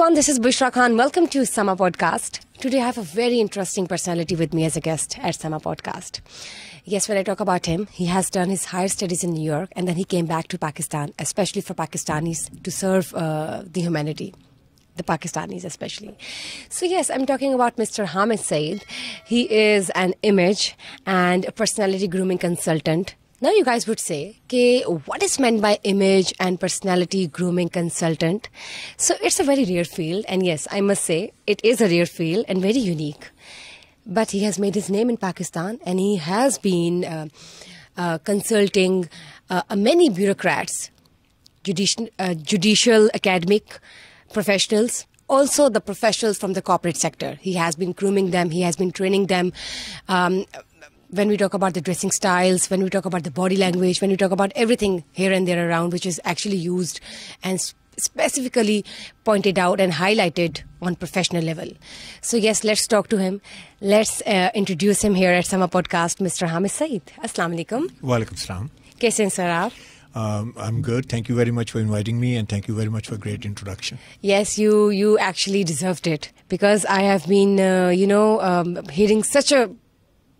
everyone, this is Bushra Khan. Welcome to Sama Podcast. Today I have a very interesting personality with me as a guest at Sama Podcast. Yes, when I talk about him, he has done his higher studies in New York and then he came back to Pakistan, especially for Pakistanis, to serve uh, the humanity. The Pakistanis, especially. So, yes, I'm talking about Mr. Hamid. He is an image and a personality grooming consultant now, you guys would say, okay, what is meant by image and personality grooming consultant? So, it's a very rare field, and yes, I must say, it is a rare field and very unique. But he has made his name in Pakistan, and he has been uh, uh, consulting uh, many bureaucrats, judicial, uh, judicial, academic professionals, also the professionals from the corporate sector. He has been grooming them, he has been training them. Um, when we talk about the dressing styles, when we talk about the body language, when we talk about everything here and there around, which is actually used and specifically pointed out and highlighted on professional level. So yes, let's talk to him. Let's uh, introduce him here at Sama Podcast, Mr. Hamid Saeed. Assalamu alaikum. Walaikum salam. Kaise? Um, I'm good. Thank you very much for inviting me, and thank you very much for a great introduction. Yes, you you actually deserved it because I have been, uh, you know, um, hearing such a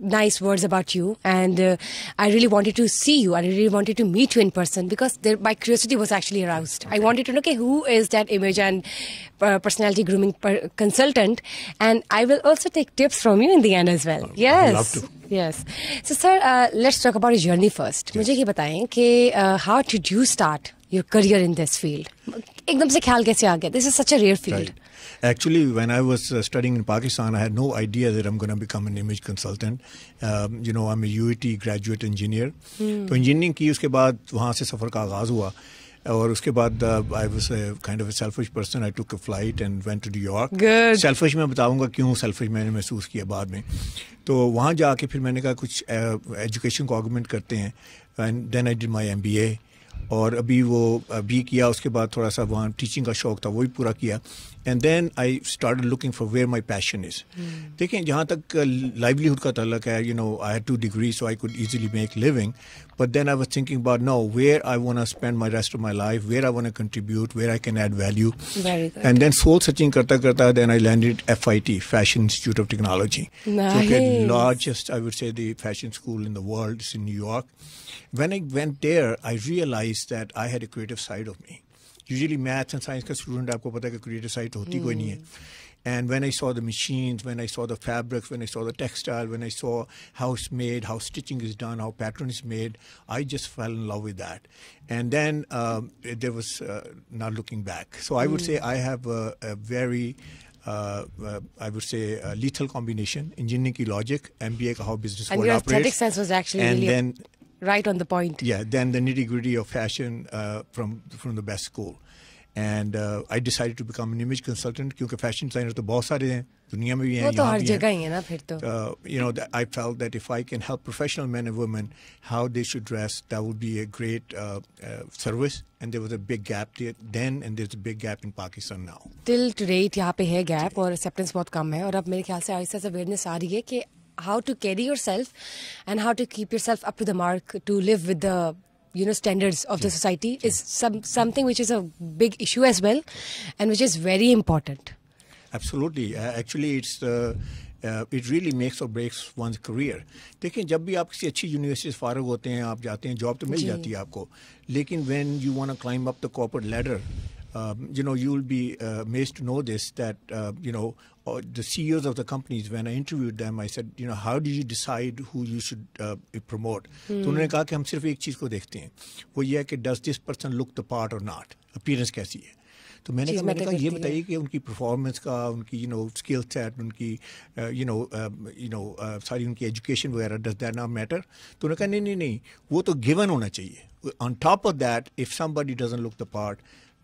nice words about you. And uh, i really wanted to see you. I really wanted to meet you in person because there, my curiosity was actually aroused. Okay. i wanted to know okay who is that image and uh, personality grooming per consultant? And i will also take tips from you in the end as well. Yes. I yes. So sir uh, let's talk about your journey first. Yes. mujhe ye bataye how did you start your career in this field? this is such a rare field. Right. Actually, when I was uh, studying in Pakistan, I had no idea that I'm going to become an image consultant. Um, you know, I'm a UAT graduate engineer. तो engineering की उसके बाद वहाँ से सफ़र का आगाज़ हुआ। और उसके बाद I was kind of a selfish person I took a flight and went to New York Good. Selfish मैं बताऊँगा क्यों सेल्फिश मैंने महसूस किया बाद में। तो वहाँ जाके फिर मैंने कहा कुछ एजुकेशन को ऑगमेंट करते हैं। And then I did my M और अभी वो अभी किया। उसके बाद थोड़ा सा वहाँ टीचिंग का शौक था वो भी पूरा किया। And then I start looking for where my passion is देखें जहाँ तक लाइवलीहुड का तल्लक है you know I had two degree so I could easily make living but then I was thinking about no where I want to spend my rest of my life where I want to contribute where I can add value Very good. and then soul searching करता करता then I landed FIT Fashion Institute of Technology जो कि Nice. largest I would say the fashion school in the world is in New York when I went there I realized that I had a creative side of me usually maths and science का student आपको पता है कि creative side होती कोई नहीं है and when I saw the machines, when I saw the fabrics, when I saw the textile, when I saw how it's made, how stitching is done, how pattern is made, I just fell in love with that. And then um, there was uh, not looking back. So I would say I have a, a very uh, uh, I would say a lethal combination: engineering की logic, MBA का how business and world your operates, aesthetic sense was actually and really then right on the point yeah, then the nitty gritty of fashion uh, from from the best school. And uh, I decided to become an image consultant क्योंकि fashion designer तो बहुत सारे हैं दुनिया में भी हैं वो तो यहाँ हर भी जगह हैं ही है ना फिर तो uh, you know, that I felt that if I can help professional men and women how they should dress, that would be a great uh, uh, service. And there was a big gap there then, and there's a big gap in Pakistan now. Till to date यहाँ पे है gap और acceptance बहुत कम है और अब मेरे ख्याल से आहिस्ता से अवेयरनेस आ रही है कि How to carry yourself and how to keep yourself up to the mark to live with the you know standards of the society is some something which is a big issue as well and which is very important Absolutely. Uh, actually, it's uh, uh, it really makes or breaks one's career. देखिए जब भी आप किसी अच्छी university से फारग होते हैं आप जाते हैं जॉब तो मिल जी। जाती है आपको लेकिन when you want to climb up the corporate ladder um, you know you will be uh, amazed to know this that uh, you know uh, the CEOs of the companies when I interviewed them I said you know how did you decide who you should uh, promote तो उन्होंने कहा कि हम सिर्फ एक चीज़ को देखते हैं वो ये है कि does this person look the part or not appearance कैसी है तो मैंने चीज़ कहा मैंने matter कहा ये करती है। बताइए कि उनकी परफॉर्मेंस का उनकी यू नो स्किल सेट उनकी यू नो यू नो सारी उनकी एजुकेशन वगैरह डज दैट नॉट मैटर तो उन्होंने कहा नहीं नहीं नहीं वो तो गिवन होना चाहिए on top of that if somebody doesn't look the part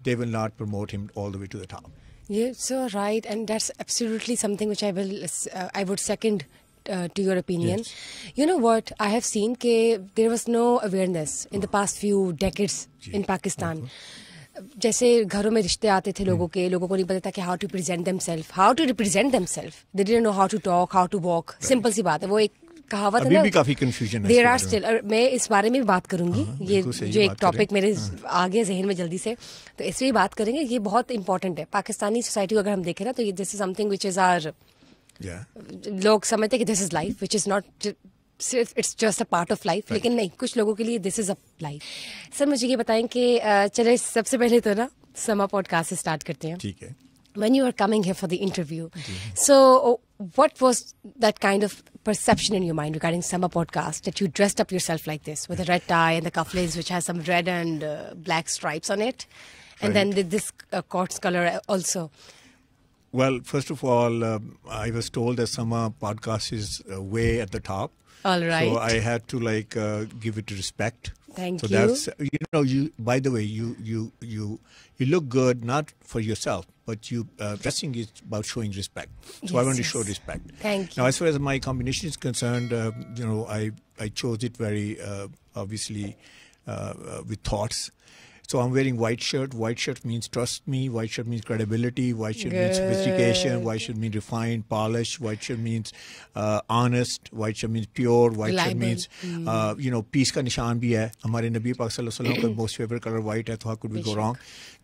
They will not promote him all the way to the top Yeah, so right, and that's absolutely something which I will, uh, I would second uh, to your opinion. Yes. You know what? I have seen that there was no awareness in the past few decades in Pakistan. जैसे घरों में रिश्ते आते थे लोगों के लोगों को नहीं पता था कि how to present themselves how to represent themselves they didn't know how to talk how to walk simple सी बात है वो एक कहावत है ना भी काफ़ी कंफ्यूजन है देर आर स्टिल और मैं इस बारे में भी बात करूँगी हाँ, ये जो एक टॉपिक मेरे हाँ। आ जहन में जल्दी से। तो इस भी बात करेंगे ये बहुत इंपॉर्टेंट है। पाकिस्तानी सोसाइटी को अगर हम देखें ना तो ये this is something which is are लोग समझते हैं कि this is life which is not सिर्फ़ it's just a part of life लेकिन नहीं कुछ लोगों के लिए this is a life sir मुझे ये बताएँ कि चले सबसे पहले तो ना समा पॉडकास्ट से स्टार्ट करते हैं। ठीक है। When you were coming here for the interview. So, uh, what was that kind of perception in your mind regarding summer podcast that you dressed up yourself like this with a red tie and the cufflinks, which has some red and uh, black stripes on it, and then Right. with this uh, quartz color also? Well, first of all, um, I was told that Sama podcast is uh, way at the top. All right. So I had to like uh, give it respect. Thank so you. that's you know you. By the way, you you you you look good not for yourself, but you uh, dressing is about showing respect. So I Yes, want to show respect. Thank you. Now, as far as my combination is concerned, uh, you know, I I chose it very uh, obviously uh, uh, with thoughts. So I'm wearing white shirt. White shirt means trust me. White shirt means credibility. White shirt means sophistication. Good. White shirt means refined, polished. White shirt means uh, honest. White shirt means pure. White shirt Reliable. means uh, you know peace का निशान भी है हमारे नबी पाक सल्लल्लाहु अलैहि वसल्लम का most favorite color white है तो how could we go बेशक। wrong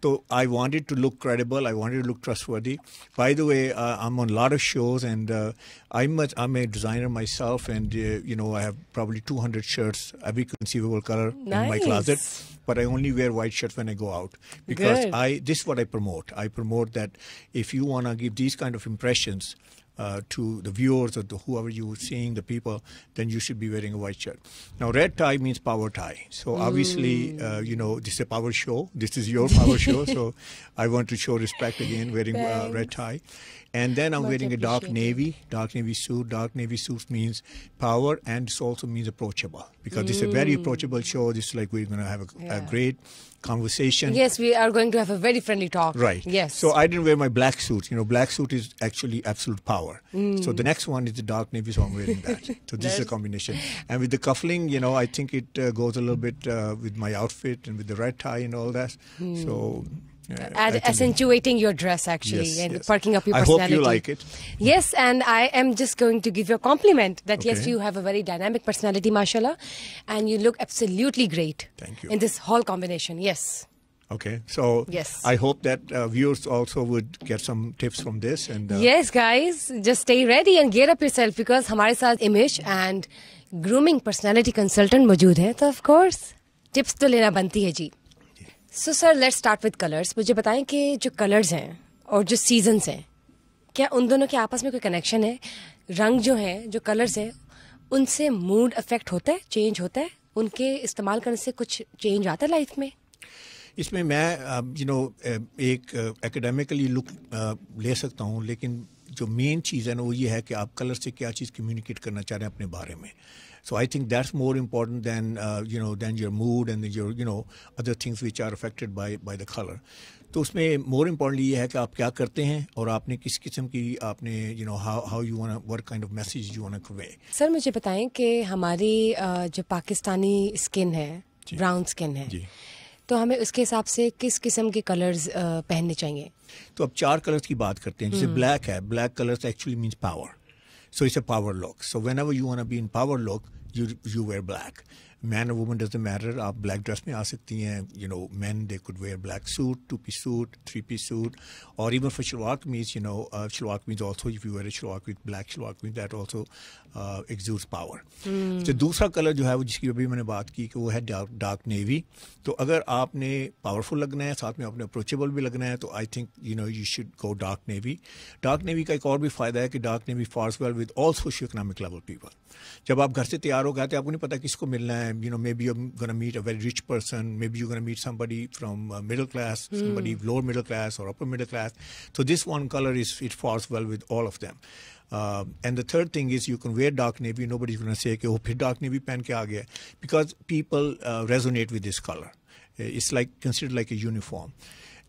so I wanted to look credible I wanted to look trustworthy by the way uh, I'm on a lot of shows and uh, I'm a, I'm a designer myself and uh, you know I have probably 200 shirts every conceivable color in my closet but I only wear white shirts when I go out because Good. I this is what I promote I promote that if you want to give these kind of impressions uh, to the viewers or to whoever you're seeing, the people, then you should be wearing a white shirt. Now, red tie means power tie. So obviously, uh, you know, this is a power show. This is your power show. So I want to show respect again, wearing uh, red tie. And then I'm Much wearing a dark navy, dark navy suit. Dark navy suit means power and it also means approachable because this is a very approachable show. This is like we're going to have a, a great conversation. Yes, we are going to have a very friendly talk. Right. Yes. So I didn't wear my black suit. You know, black suit is actually absolute power. So the next one is the dark navy, so I'm wearing that. So this is a combination. And with the cuffling, you know, I think it uh, goes a little bit uh, with my outfit and with the red tie and all that. So. uh, I Add, think- accentuating your dress actually Yes, and yes. perking up your I personality. hope you like it. Yes, and I am just going to give you a compliment that yes, Okay. you have a very dynamic personality, mashallah, and you look absolutely great. Thank you. In this whole combination, yes. Okay. So Yes. I hope that uh, viewers also would get some tips from this. And uh, yes, guys, just stay ready and gear up yourself because हमारे साथ image and grooming personality consultant मौजूद है तो of course tips तो लेना बनती है जी so sir let's start with colours मुझे बताएँ कि जो कलर्स हैं और जो सीजन्स हैं, क्या उन दोनों के आपस में कोई कनेक्शन है? रंग जो हैं, जो कलर्स हैं, उनसे मूड अफेक्ट होता है? चेंज होता है? उनके इस्तेमाल करने से कुछ चेंज आता है लाइफ में? इसमें मैं यू नो एक एकेडमिकली लुक ले सकता हूँ, लेकिन जो मेन चीज़ है ना, वो ये है कि आप कलर से क्या चीज़ कम्युनिकेट करना चाह रहे हैं अपने बारे में। So I think that's more important than you know than your mood and your you know other things which are affected by by the colour तो उसमें मोर इम्पॉर्टेंटली ये है कि आप क्या करते हैं और आपने किस किस्म की आपने you know how how you want work kind of message you want convey sir मुझे बताएँ कि हमारी जो पाकिस्तानी स्किन है। ब्राउन स्किन है जी। तो हमें उसके हिसाब से किस किस्म के कलर्स पहनने चाहिए? तो अब चार कलर्स की बात करते हैं। जैसे ब्लैक है। Black colours actually means power so it's a power look so whenever you want be in power look you you wear black man और वुमन डजंट मैटर आप ब्लैक ड्रेस में आ सकती हैं you know man they could wear black suit two piece suit three piece suit और even for शलवाक means you know शलवाक means also if you wear शलवाक with black शलवाक means that also exudes power तो दूसरा colour जो है वो जिसकी अभी मैंने बात की कि वो है डार्क नेवी तो अगर आपने पावरफुल लगना है साथ में आपने अप्रोचेबल भी लगना है तो I think you know you should go dark navy dark navy का एक और भी फ़ायदा है कि dark navy fares well with all socio economic level people जब आप घर से तैयार हो गए तो आपको नहीं पता किसको मिलना है time, you know, maybe you're going to meet a very rich person, maybe you're going to meet somebody from uh, middle class, mm. somebody lower middle class or upper middle class. So this one color is it falls well with all of them. Uh, and the third thing is you can wear dark navy. Nobody's going to say, okay, oh, dark navy pen, ke aage. Because people uh, resonate with this color. Uh, it's like considered like a uniform.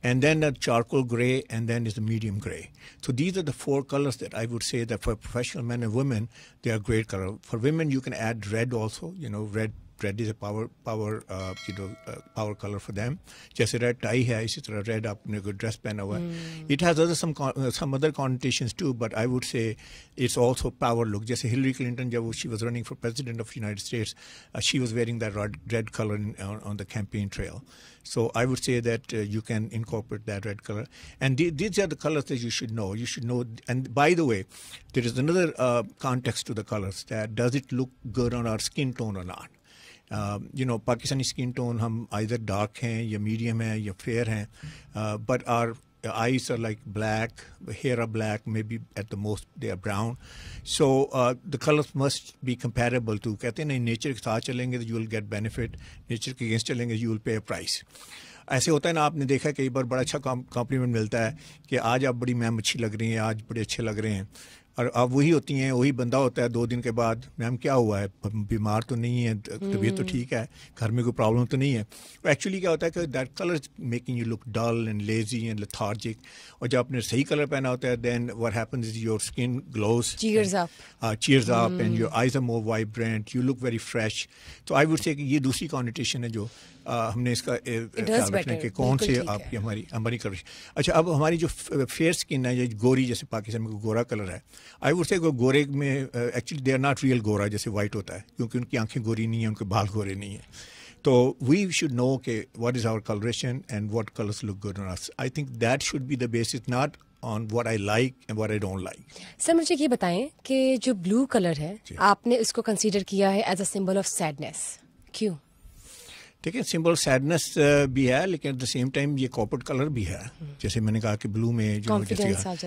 And then a charcoal gray, and then is the medium gray. So these are the four colors that I would say that for professional men and women, they are great color. For women, you can add red also. You know, red Red is a power power you know power colour for them जैसे red tie है इसी तरह red आपने कोई dress पहना हुआ है it has other some some other connotations too but I would say it's also power look जैसे हिलरी क्लिंटन जब she was running for president of United States she was wearing that red colour on the campaign trail So I would say that uh, you can incorporate that red color. And th- these are the colors that you should know. You should know. And by the way, there is another uh, context to the colors. That does it look good on our skin tone or not? You know Pakistani skin tone हम either dark हैं या medium हैं या fair हैं but are eyes are like black, hair are black, maybe at the most they are brown. So uh, the colors must be comparable to कहते हैं नहीं nature के साथ चलेंगे तो you will get benefit nature के against चलेंगे you will pay a price ऐसे होता है ना आपने देखा कई बार बड़ा अच्छा कॉम्प्लीमेंट मिलता है कि आज आप बड़ी मैम अच्छी लग रही हैं आज बड़े अच्छे लग रहे हैं. और अब वही होती हैं वही बंदा होता है दो दिन के बाद मैम क्या हुआ है? बीमार तो नहीं है तबीयत तो ठीक है घर में कोई प्रॉब्लम तो नहीं है। एक्चुअली क्या होता है कि that colour making you look dull and lazy and lethargic और जब आपने सही कलर पहना होता है then what happens is your skin glows cheers up cheers up and your eyes are more vibrant you look very fresh तो आई would से ये दूसरी कॉन्टिटेशन है जो आ, हमने इसका ख्याल रखना कि कौन से आपकी हमारी हमारी कर अच्छा अब हमारी जो फेयर स्किन है जो गोरी जैसे पाकिस्तान में गोरा कलर है। आई वुड से गोरे में actually they are not real गोरा जैसे वाइट होता है क्योंकि उनकी आँखें गोरी नहीं है उनके बाल गोरे नहीं है। तो वी शुड नो के what is our colouration and what colours look good on us I think that should be the basis not on what I like and what I don't like sir मुझे ये बताएँ कि जो blue colour है आपने इसको consider किया है as a symbol of sadness क्यों? देखिए सिंबल सैडनेस भी है लेकिन एट द सेम टाइम ये कॉपर्ट कलर भी है। जैसे मैंने कहा कि ब्लू में जो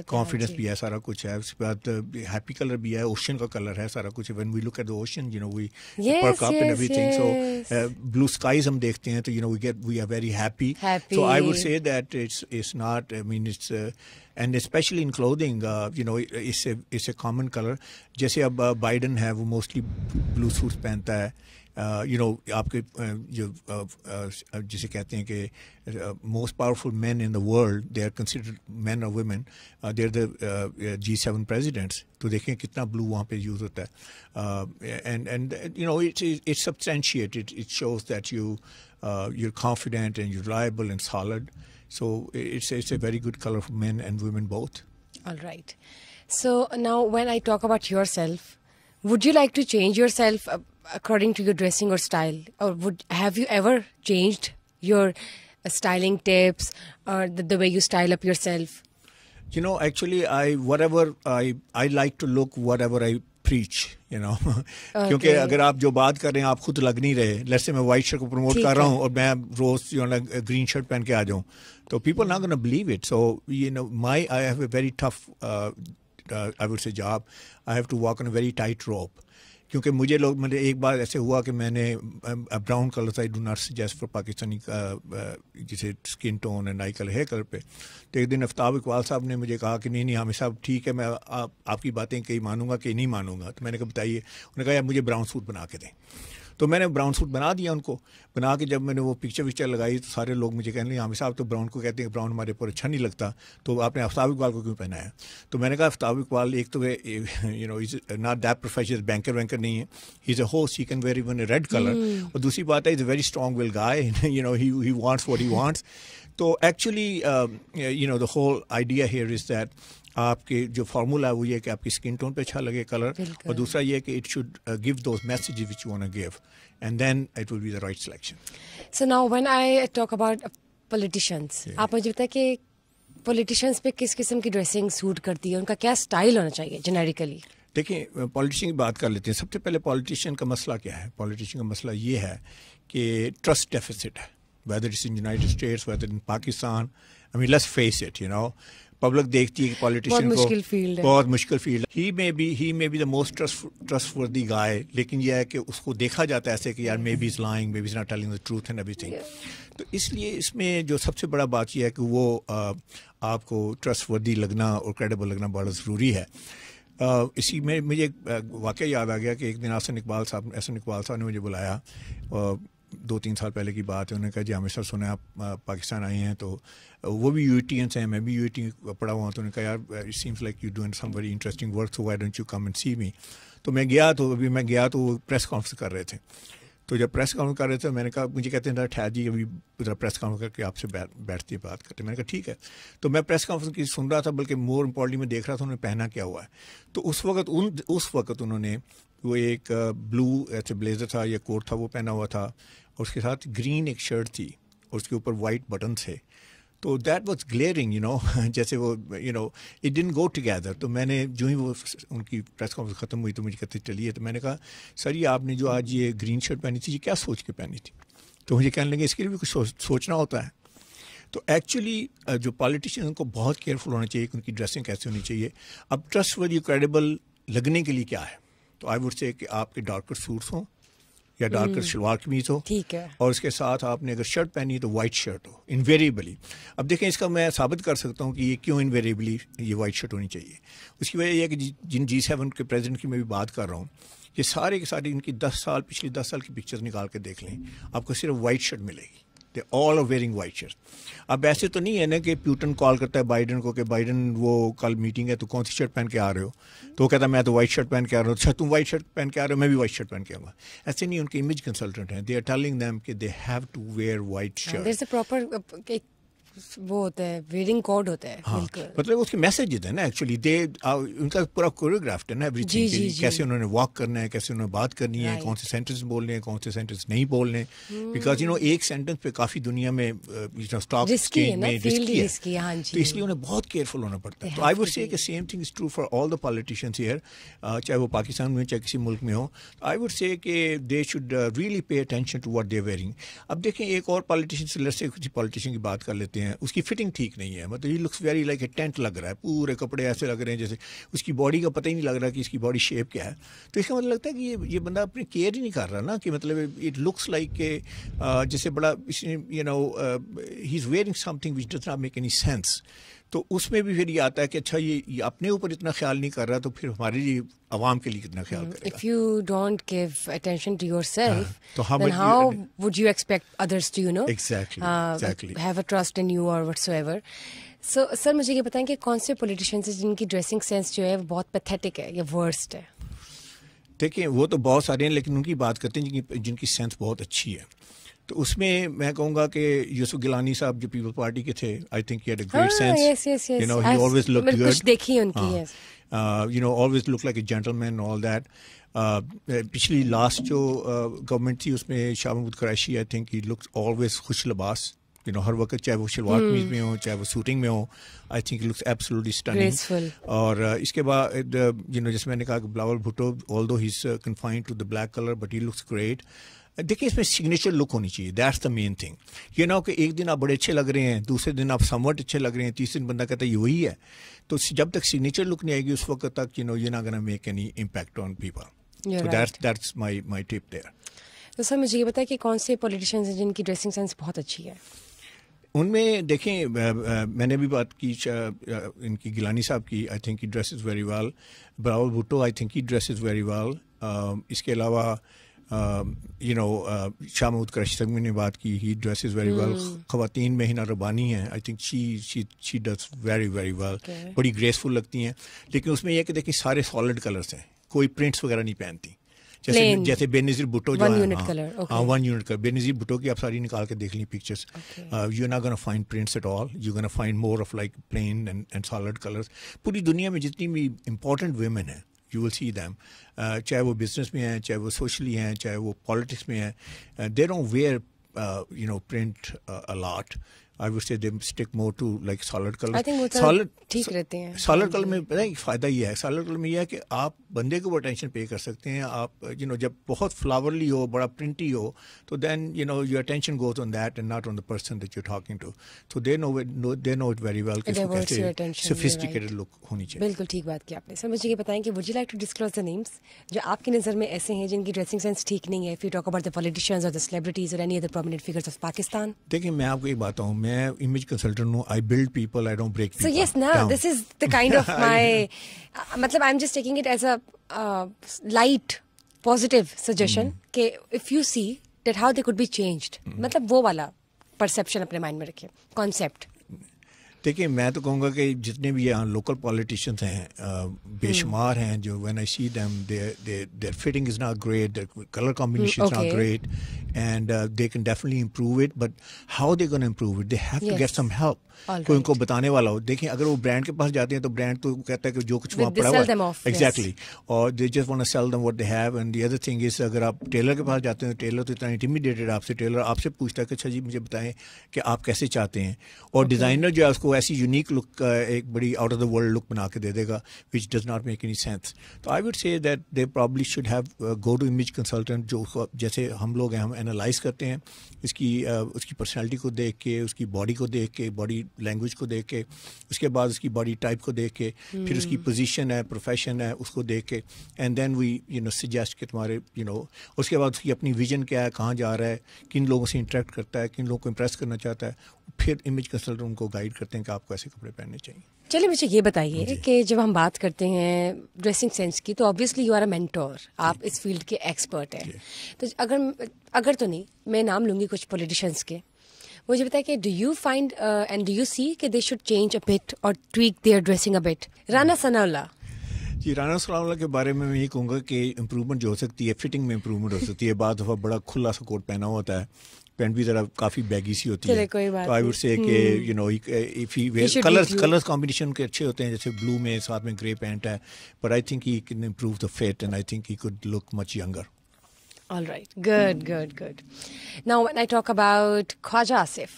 कॉन्फिडेंस भी है सारा कुछ है। उसके बाद हैप्पी कलर भी है ओशन का कलर है सारा कुछ। When we look at the ocean you know we perk up and everything so blue skies हम देखते हैं तो you know we get we are very happy so I would say that it's it's not I mean it's and specially in clothing you know it's it's a common colour जैसे अब Biden uh, है वो mostly blue suits पहनता है। You know आपके जो जिसे कहते हैं कि most powerful man in the world they are considered man और women they are the G seven presidents तो देखें कितना ब्लू वहाँ पे यूज़ होता है and and you know it's it's substantiated it shows that you you're confident and you're reliable and solid. So it's it's a very good color for men and women both. All right. So now, when I talk about yourself, would you like to change yourself? Uh, according to your dressing or style or would have you ever changed your uh, styling tips or the, the, way you style up yourself you know actually i whatever i i like to look whatever i preach you know क्योंकि अगर आप जो बात कर रहे हैं आप खुद लग नहीं रहे लेट्स से मैं वाइट शर्ट को प्रमोट कर रहा हूँ और मैं रोज जो है ग्रीन शर्ट पहन के आ जाऊँ तो people not gonna believe it so you know my I have a very tough I would say job I have to walk on very tight rope क्योंकि मुझे लोग मतलब एक बार ऐसे हुआ कि मैंने brown colour I do not suggest for Pakistani जिसे skin tone and I colour है कलर पे। तो एक दिन आफ्ताब इकबाल साहब ने मुझे कहा कि नहीं नहीं हमें साहब ठीक है मैं आप, आपकी बातें कहीं मानूँगा कि नहीं मानूँगा। तो मैंने कहा बताइए। उन्होंने कहा यार मुझे ब्राउन सूट बना के दें। तो मैंने ब्राउन सूट बना दिया उनको। बना के जब मैंने वो पिक्चर विक्चर लगाई तो सारे लोग मुझे कहने लगे हमें साहब तो ब्राउन को कहते हैं ब्राउन हमारे ऊपर अच्छा नहीं लगता तो आपने आफ्ताब इकबाल को क्यों पहनाया? तो मैंने कहा आफ्ताब इकबाल एक तो you know is not that professional banker वैंकर नहीं है। He is a host he can very one red colour और दूसरी बात है is a very strong will guy you know he he wants what he wants तो actually you know the whole idea here is that आपके जो formula है वो ये कि आपकी स्किन टोन पे अच्छा लगे कलर और दूसरा ये कि it should give those messages which you want to give then it will be the right selection. So now when I talk about politicians, yeah. आप मुझे बताएँ कि politicians पे किस किस्म की ड्रेसिंग सूट करती है? उनका क्या स्टाइल होना चाहिए जेनेरिकली देखिए पॉलिटिशियन की बात कर लेते हैं। सबसे पहले पॉलिटिशियन का मसला क्या है? पॉलिटिशियन का मसला ये है कि ट्रस्ट डेफिसिट है। Whether it's in United States whether in Pakistan I mean let's face it you know public देखती है कि पॉलिटिशियन को बहुत मुश्किल field he. Maybe he may be the most trustworthy guy लेकिन यह है कि उसको देखा जाता है ऐसे कि यार maybe is lying maybe is not telling the truth and everything तो इसलिए इसमें जो सबसे बड़ा बात यह है कि वो आ, आपको ट्रस्ट वर्दी लगना और क्रेडिबल लगना बड़ा ज़रूरी है। Uh, इसी में मुझे एक वाक़ याद आ गया कि एक दिन आसन इकबाल साहब एहसन इकबाल साहब ने मुझे बुलाया uh, दो तीन साल पहले की बात है, उन्होंने कहा, जी हमें सर सुना आप पाकिस्तान आए हैं। तो वो भी यू टी हैं, मैं भी यू टी पढ़ा हुआ तो उन्होंने कहा, यार it seems like you doing some very interesting work so why don't you come and see me तो मैं गया तो अभी मैं गया तो वो प्रेस कॉन्फ्रेंस कर रहे थे। तो जब प्रेस कॉन्फ्रेंस कर रहे थे, मैंने कहा, मुझे कहते हैं ठहर जी, अभी उधर प्रेस कॉन्फ्रेंस करके आपसे बैठती है, बात करते मैंने कहा, ठीक है। तो मैं प्रेस कॉन्फ्रेंस की सुन रहा था, बल्कि मोर इम्पॉर्टेंटली मैं देख रहा था, उन्होंने पहना क्या हुआ है। तो उस वक्त, उन, उस वक्त उन्होंने वो एक ब्लू ऐसे ब्लेजर था, या कोट था, वो पहना हुआ था। और उसके साथ ग्रीन एक शर्ट थी और उसके ऊपर वाइट बटन थे। तो that was glaring you know जैसे वो you know it didn't go together तो मैंने जो ही वो उनकी प्रेस कॉन्फ्रेंस ख़त्म हुई तो मुझे कहते चलिए। तो मैंने कहा सर ये आपने जो आज ये ग्रीन शर्ट पहनी थी ये क्या सोच के पहनी थी? तो मुझे कहने लगे इसके लिए भी कुछ सोच, सोचना होता है। तो एक्चुअली जो पॉलिटिशियन उनको बहुत केयरफुल होना चाहिए उनकी ड्रेसिंग कैसे होनी चाहिए। अब ट्रस्ट वर्दी क्रेडिबल लगने के लिए क्या है? तो आई वुड से कि आपके डार्कर सूट्स हों या डार्कर हम्म। शलवार कमीज हो। ठीक है। और उसके साथ आपने अगर शर्ट पहनी है तो वाइट शर्ट हो इनवेरिएबली अब देखें इसका मैं साबित कर सकता हूँ कि ये क्यों इनवेरिएबली ये वाइट शर्ट होनी चाहिए। उसकी वजह यह है कि जिन जी सेवन के प्रेजेंट की मैं भी बात कर रहा हूँ ये सारे के सारे इनकी दस साल पिछले दस साल की पिक्चर निकाल के देख लें आपको सिर्फ़ वाइट शर्ट मिलेगी। They all are wearing white shirt अब ऐसे तो नहीं है ना कि प्यूटन कॉल करता है बाइडन को कि बाइडन वो कल मीटिंग है तो कौन सी शर्ट पहन के आ रहे हो? तो वो कहता है मैं तो वाइट शर्ट पहन के आ रहा हूँ। अच्छा तुम वाइट शर्ट पहन के आ रहे हो मैं भी वाइट शर्ट पहन के आऊँगा। ऐसे नहीं उनके इमेज कंसल्टेंट हैं। दे आर टेलिंग दैम कि they have to wear white shirt proper वो होता है वेडिंग कोड होता है हाँ, मतलब उसके मैसेज है ना एक्चुअली दे उनका पूरा कोरियोग्राफ्ट है ना एवरीथिंग कैसे उन्होंने वॉक करना है कैसे उन्होंने बात करनी है कौन से सेंटेंस बोलने हैं कौन से सेंटेंस नहीं बोलने बिकॉज़ यू नो एक सेंटेंस पे काफ़ी दुनिया में स्टॉक एक्सचेंज में रिस्की है। हाँ तो इसलिए उन्हें बहुत केयरफुल होना पड़ता है। तो आई वुड से कि same thing is true for all the politicians here चाहे वो पाकिस्तान में चाहे किसी मुल्क में हो। आई वुड से कि they should really pay attention to what they wearing अब देखें एक और पॉलिटिशियन से किसी पॉलिटिशियन की बात कर लेते हैं। उसकी फिटिंग ठीक नहीं है। मतलब ये looks very like a tent लग रहा है, पूरे कपड़े ऐसे लग रहे हैं जैसे उसकी बॉडी का पता ही नहीं लग रहा कि इसकी बॉडी शेप क्या है। तो इसका मतलब लगता है कि ये ये बंदा अपनी केयर ही नहीं कर रहा ना, कि मतलब इट लुक्स लाइक के जैसे बड़ा you know he is wearing something which does not make any sense तो उसमें भी फिर ये आता है कि अच्छा ये, ये अपने ऊपर इतना ख्याल नहीं कर रहा तो फिर हमारे लिए आवाम के लिए कितना ख्याल hmm. करेगा? If you don't give attention to yourself तो how how would you expect others to you know exactly exactly have a trust in you और व्हाटसोएवर सो सर मुझे ये बताएँ कि कौन से पॉलिटिशियंस हैं जिनकी ड्रेसिंग सेंस जो है वो बहुत पैथेटिक है या वर्स्ट है? देखिए वो तो बहुत सारे हैं लेकिन उनकी बात करते हैं जिनकी जिनकी सेंस बहुत अच्छी है। तो उसमें मैं कहूँगा कि यूसुफ गिलानी साहब जो पीपल पार्टी के थे I think he had a great sense you know he always look good देखी उनकी you know always look like a gentleman all that पिछली लास्ट जो गवर्नमेंट uh, थी उसमें Shah Mahmood Qureshi I think he looks always खुश लिबास you know हर वक्त चाहे वो शलवार कमीज hmm. में हो चाहे वो शूटिंग में हो I think looks absolutely stunning और uh, इसके बाद यू नो जैसे मैंने कहा कि Bilawal Bhutto although he is confined to the black colour but he looks great देखिए इसमें सिग्नेचर लुक होनी चाहिए। दैट्स द मेन थिंग ये ना हो कि एक दिन आप बड़े अच्छे लग रहे हैं दूसरे दिन आप समवट अच्छे लग रहे हैं तीसरे दिन बंदा कहता है ये वही है। तो जब तक सिग्नेचर लुक नहीं आएगी उस वक्त तक यू नो ये ना gonna make any impact on people so that's that's my my tip there तो सर मुझे ये बताया कि कौन से पॉलिटिशियंस हैं जिनकी ड्रेसिंग सेंस बहुत अच्छी है? उनमें देखें मैंने भी बात की इनकी गिलानी साहब की I think he dress is very well Bilawal Bhutto I think he dress is very well इसके अलावा यू नो शाह महूद क्रश तक मैंने बात की he dress is very well खातन में हिना रबानी हैं I think she she she does very very well बड़ी ग्रेसफुल लगती हैं लेकिन उसमें यह कि देखिए सारे सॉलिड कलर्स हैं कोई प्रिंट्स वगैरह नहीं पहनती जैसे जैसे बेनजीर भुट्टो जो है हाँ one unit colour Benazir Bhutto की आप सारी निकाल के देख ली पिक्चर्स यू ना gonna find prints at all you gonna find more of like plain and and solid colours पूरी दुनिया में जितनी भी इंपॉर्टेंट वेमेन है यू विल सी दैम चाहे वो बिज़नेस में हैं, चाहे वो सोशली हैं, चाहे वो पॉलिटिक्स में हैं they don't wear you know print a lot I would say they stick more to like solid colour solid ठीक रहते हैं। सॉलिड कलर में पता फ़ायदा ये है। सॉलिड कलर में यह है कि आप बंदे को अटेंशन पे कर सकते हैं। आप यू नो जब बहुत फ्लावरली हो बड़ा प्रिंटी हो तो then you know your attention goes on that and not on the person that you talking to so they know they know it very well sophisticated look होनी चाहिए। बिल्कुल ठीक बात की आपने। सर मुझे ये बताएँ कि would you like to disclose the names जो आपकी नज़र में ऐसे हैं जिनकी ड्रेसिंग सेंस ठीक नहीं है? If you talk about the politicians और द सेलिब्रिटीज और any other prominent figures of Pakistan देखिए मैं आपको एक बात हूँ मैं इमेज कंसल्टेंट हूँ I build people I don't break so yes ना this is the kind of my मतलब I am just taking it as a light positive suggestion कि if you see that how they could be changed मतलब वो वाला perception अपने mind में रखिए concept देखिए मैं तो कहूँगा कि जितने भी यहाँ लोकल पॉलिटिशियंस हैं बेशुमार हैं जो when I see them their fitting is not great their colour combination is not great and they can definitely improve it but how they going to improve it? They have yes. to get कोई उनको बताने वाला हो। देखिए अगर वो brand के पास जाते हैं तो ब्रांड तो कहता है कि जो कुछ वहाँ पड़ा हुआ एग्जैक्टली और they just want to sell them what they have and the other thing is अगर आप टेलर के पास जाते हैं टेलर तो इतना इंटिमिडेटेड आपसे। टेलर आपसे पूछता है कि अच्छा जी मुझे बताएँ कि आप कैसे चाहते हैं। और डिज़ाइनर जो है उसको ऐसी यूनिक लुक एक बड़ी out of the world look बना के दे देगा which does not make any sense तो I would say that they probably should have go to image consultant जो जैसे हम लोग हैं हम एनालाइज करते हैं इसकी उसकी पर्सनैलिटी को देख के उसकी बॉडी को देख के बॉडी लैंग्वेज को देख के उसके बाद उसकी बॉडी टाइप को देख के hmm. फिर उसकी पोजीशन हम्म। है प्रोफेशन है उसको देख के and then we you know suggest कि तुम्हारे यू नो उसके बाद उसकी अपनी विजन क्या है कहाँ जा रहा है किन लोगों से इंटरेक्ट करता है किन लोगों को इम्प्रेस करना चाहता है फिर इमेज कंसल्टेंट उनको गाइड करते हैं कि आपको ऐसे कपड़े पहनने चाहिए। चलिए मुझे ये बताइए कि जब हम बात करते हैं ड्रेसिंग सेंस की तो obviously you are a mentor आप इस फ़ील्ड के एक्सपर्ट हैं। तो अगर अगर तो नहीं मैं नाम लूँगी कुछ पॉलिटिशियंस के। मुझे बताया कि do you find and do you see कि they should change a bit और tweak their dressing a bit Rana Sanaullah ji Rana Sanaullah के बारे में मैं ये कहूँगा कि इम्प्रूवमेंट जो हो सकती है फिटिंग में इम्प्रूवमेंट हो सकती है। बाद दफ़ा बड़ा खुला सा कोट पहना होता है। पेंट भी जरा काफ़ी बैगी सी होती है। तो आई वुड से कि you know if he wear colours colours combination के अच्छे होते हैं जैसे ब्लू में साथ में ग्रे पैंट है। But I think he can improve the fit and I think he could look much younger All right, good, good, good. Now, when I talk about Khwaja Asif,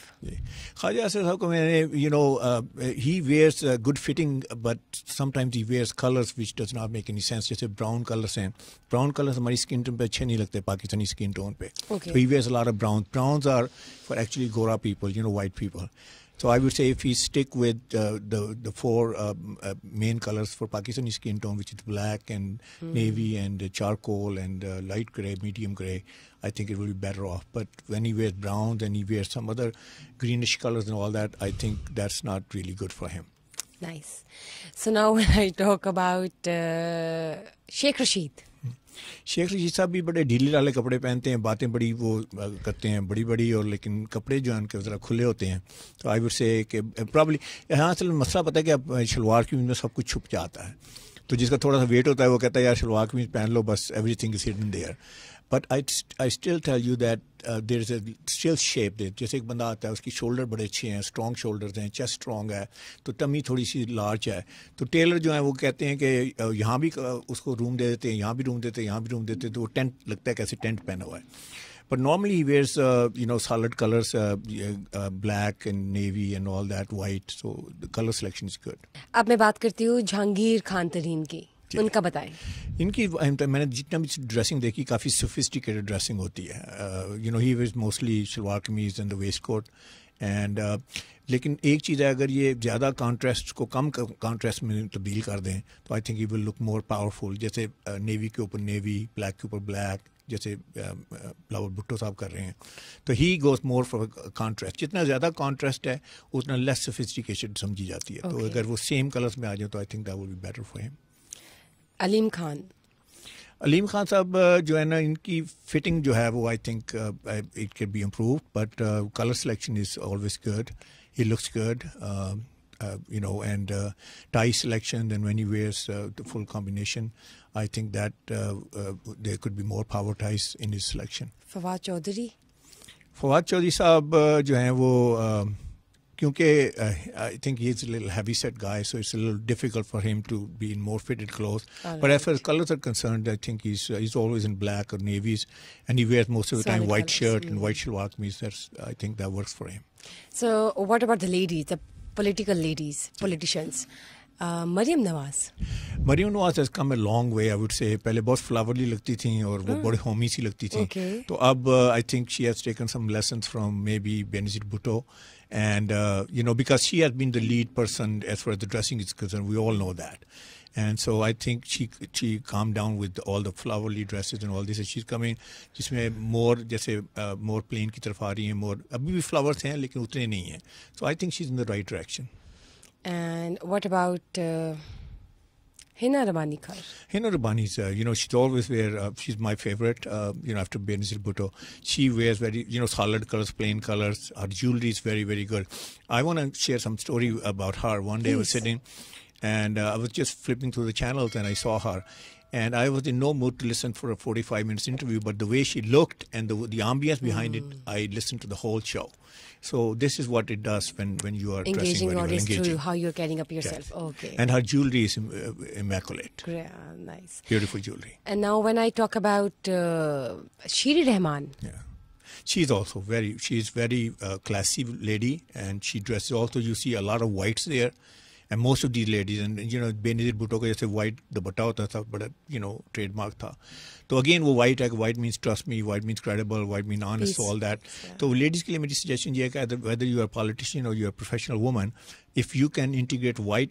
Khwaja Asif, how come you know uh, he wears uh, good fitting, but sometimes he wears colors which does not make any sense. जैसे brown colors हैं, brown colors हमारी skin tone पे अच्छे नहीं लगते Pakistani skin tone पे. Okay. So he wears a lot of browns. Browns are for actually Gora people, you know, white people. So I would say if we stick with uh, the the four um, uh, main colors for Pakistani skin tone, which is black and mm. navy and uh, charcoal and uh, light gray, medium gray, I think it will be better off. But when he wears browns and he wears some other greenish colors and all that, I think that's not really good for him. Nice. So now when I talk about uh, Sheikh Rashid. Sheikh Rashid साहब भी बड़े ढीले डाले कपड़े पहनते हैं, बातें बड़ी वो करते हैं बड़ी बड़ी और लेकिन कपड़े जो हैं, उनके ज़रा खुले होते हैं। तो आई वुड से कि प्रॉब्ली यहाँ असल मसला पता है कि अब शलवार की में सब कुछ छुप जाता है। तो जिसका थोड़ा सा वेट होता है, वो कहता है, यार, शलवार कमीज पहन लो, बस every thing is hidden there but I I still tell you that there is still shape there जैसे एक बंदा आता है उसकी शोल्डर बड़े अच्छे हैं स्ट्रॉन्ग शोल्डर्स हैं चेस्ट स्ट्रॉन्ग है तो टमी थोड़ी सी लार्ज है। तो टेलर जो है वो कहते हैं कि uh, यहाँ भी uh, उसको रूम दे देते हैं यहाँ भी रूम देते हैं यहाँ भी रूम देते हैं तो वो टेंट लगता है कैसे टेंट पहना हुआ है। But normally he wears, uh, you know, solid colors, uh, uh, black and navy and all that, is good. अब मैं बात करती हूँ जहांगीर खान तरीन की। उनका बताएँ। इनकी मैंने जितना भी ड्रेसिंग देखी काफ़ी सोफिस्टिकेटेड ड्रेसिंग होती है। You know he was mostly shalwar kameez and the waist coat and लेकिन एक चीज़ है अगर ये ज़्यादा कॉन्ट्रास्ट को कम कॉन्ट्रास्ट में तब्दील कर दें तो I think he will look more powerful जैसे नेवी के ऊपर नेवी ब्लैक के ऊपर ब्लैक जैसे फ्लावर भुट्टो साहब कर रहे हैं। तो he goes more for contrast जितना ज़्यादा कॉन्ट्रास्ट है उतना लेस सोफिस्टिकेशन समझी जाती है। तो okay. तो अगर वो सेम कलर्स में आ जाए तो I think that will be better for him Aleem Khan Aleem Khan साहब जो है ना इनकी फिटिंग जो है वो I think it can be improve but colour selection is always good he looks good you know, and uh, tie selection. Then when he wears uh, the full combination, I think that uh, there could be more power ties in his selection. Fawad Chaudhary. Fawad Chaudhary Kyunki, uh, I think he's a little heavy-set guy, so it's a little difficult for him to be in more fitted clothes. But as far as colors are concerned, I think he's uh, he's always in black or navies, and he wears most of the time white shirt and white shalwar kameez. That's I think that works for him. So, what about the ladies, the political ladies, politicians? Maryam Nawaz Maryam Nawaz has come a long way I would say पहले बहुत फ्लावरली लगती थी और वो बड़े होमी सी लगती थी तो अब I think she has taken some lessons from maybe Benazir Bhutto And, uh, you know, because she has been the lead person as far as the dressing is concerned, we all know that. And so I think she she calmed down with all the flowery dresses and all this. And she's coming जिसमें more जैसे uh, more plain की तरफ़ आ रही है more अभी भी flowers हैं लेकिन उतने नहीं हैं. So I think she's in the right direction. And what about uh, Hina Rabani Kar. Hina Rabani's, uh, you know, she's always wear, uh, she's my favorite, uh, you know, after Benazir Bhutto. She wears very, you know, solid colors, plain colors. Her jewelry is very, very good. I want to share some story about her. One day Please. I was sitting and uh, I was just flipping through the channels and I saw her. And I was in no mood to listen for a 45 minutes interview, but the way she looked and the, the ambience behind mm. it, I listened to the whole show. So this is what it does when, when you are engaging the audience through how you're getting up yourself. Yes. Okay. And her jewelry is uh, immaculate. Yeah, nice. Beautiful jewelry. And now when I talk about uh, Shiri Rahman. Yeah. She's also very, she's very uh, classy lady and she dresses also, you see a lot of whites there and most of these ladies and you know Benazir Bhutto का जैसे white dupatta होता था बड़ा you know trademark था तो again वो white है white means trust me white means credible white mean honest all that तो लेडीज़ के लिए मेरी सजेशन ये है कि वेदर यू आर पॉलिटिशियन और you are professional woman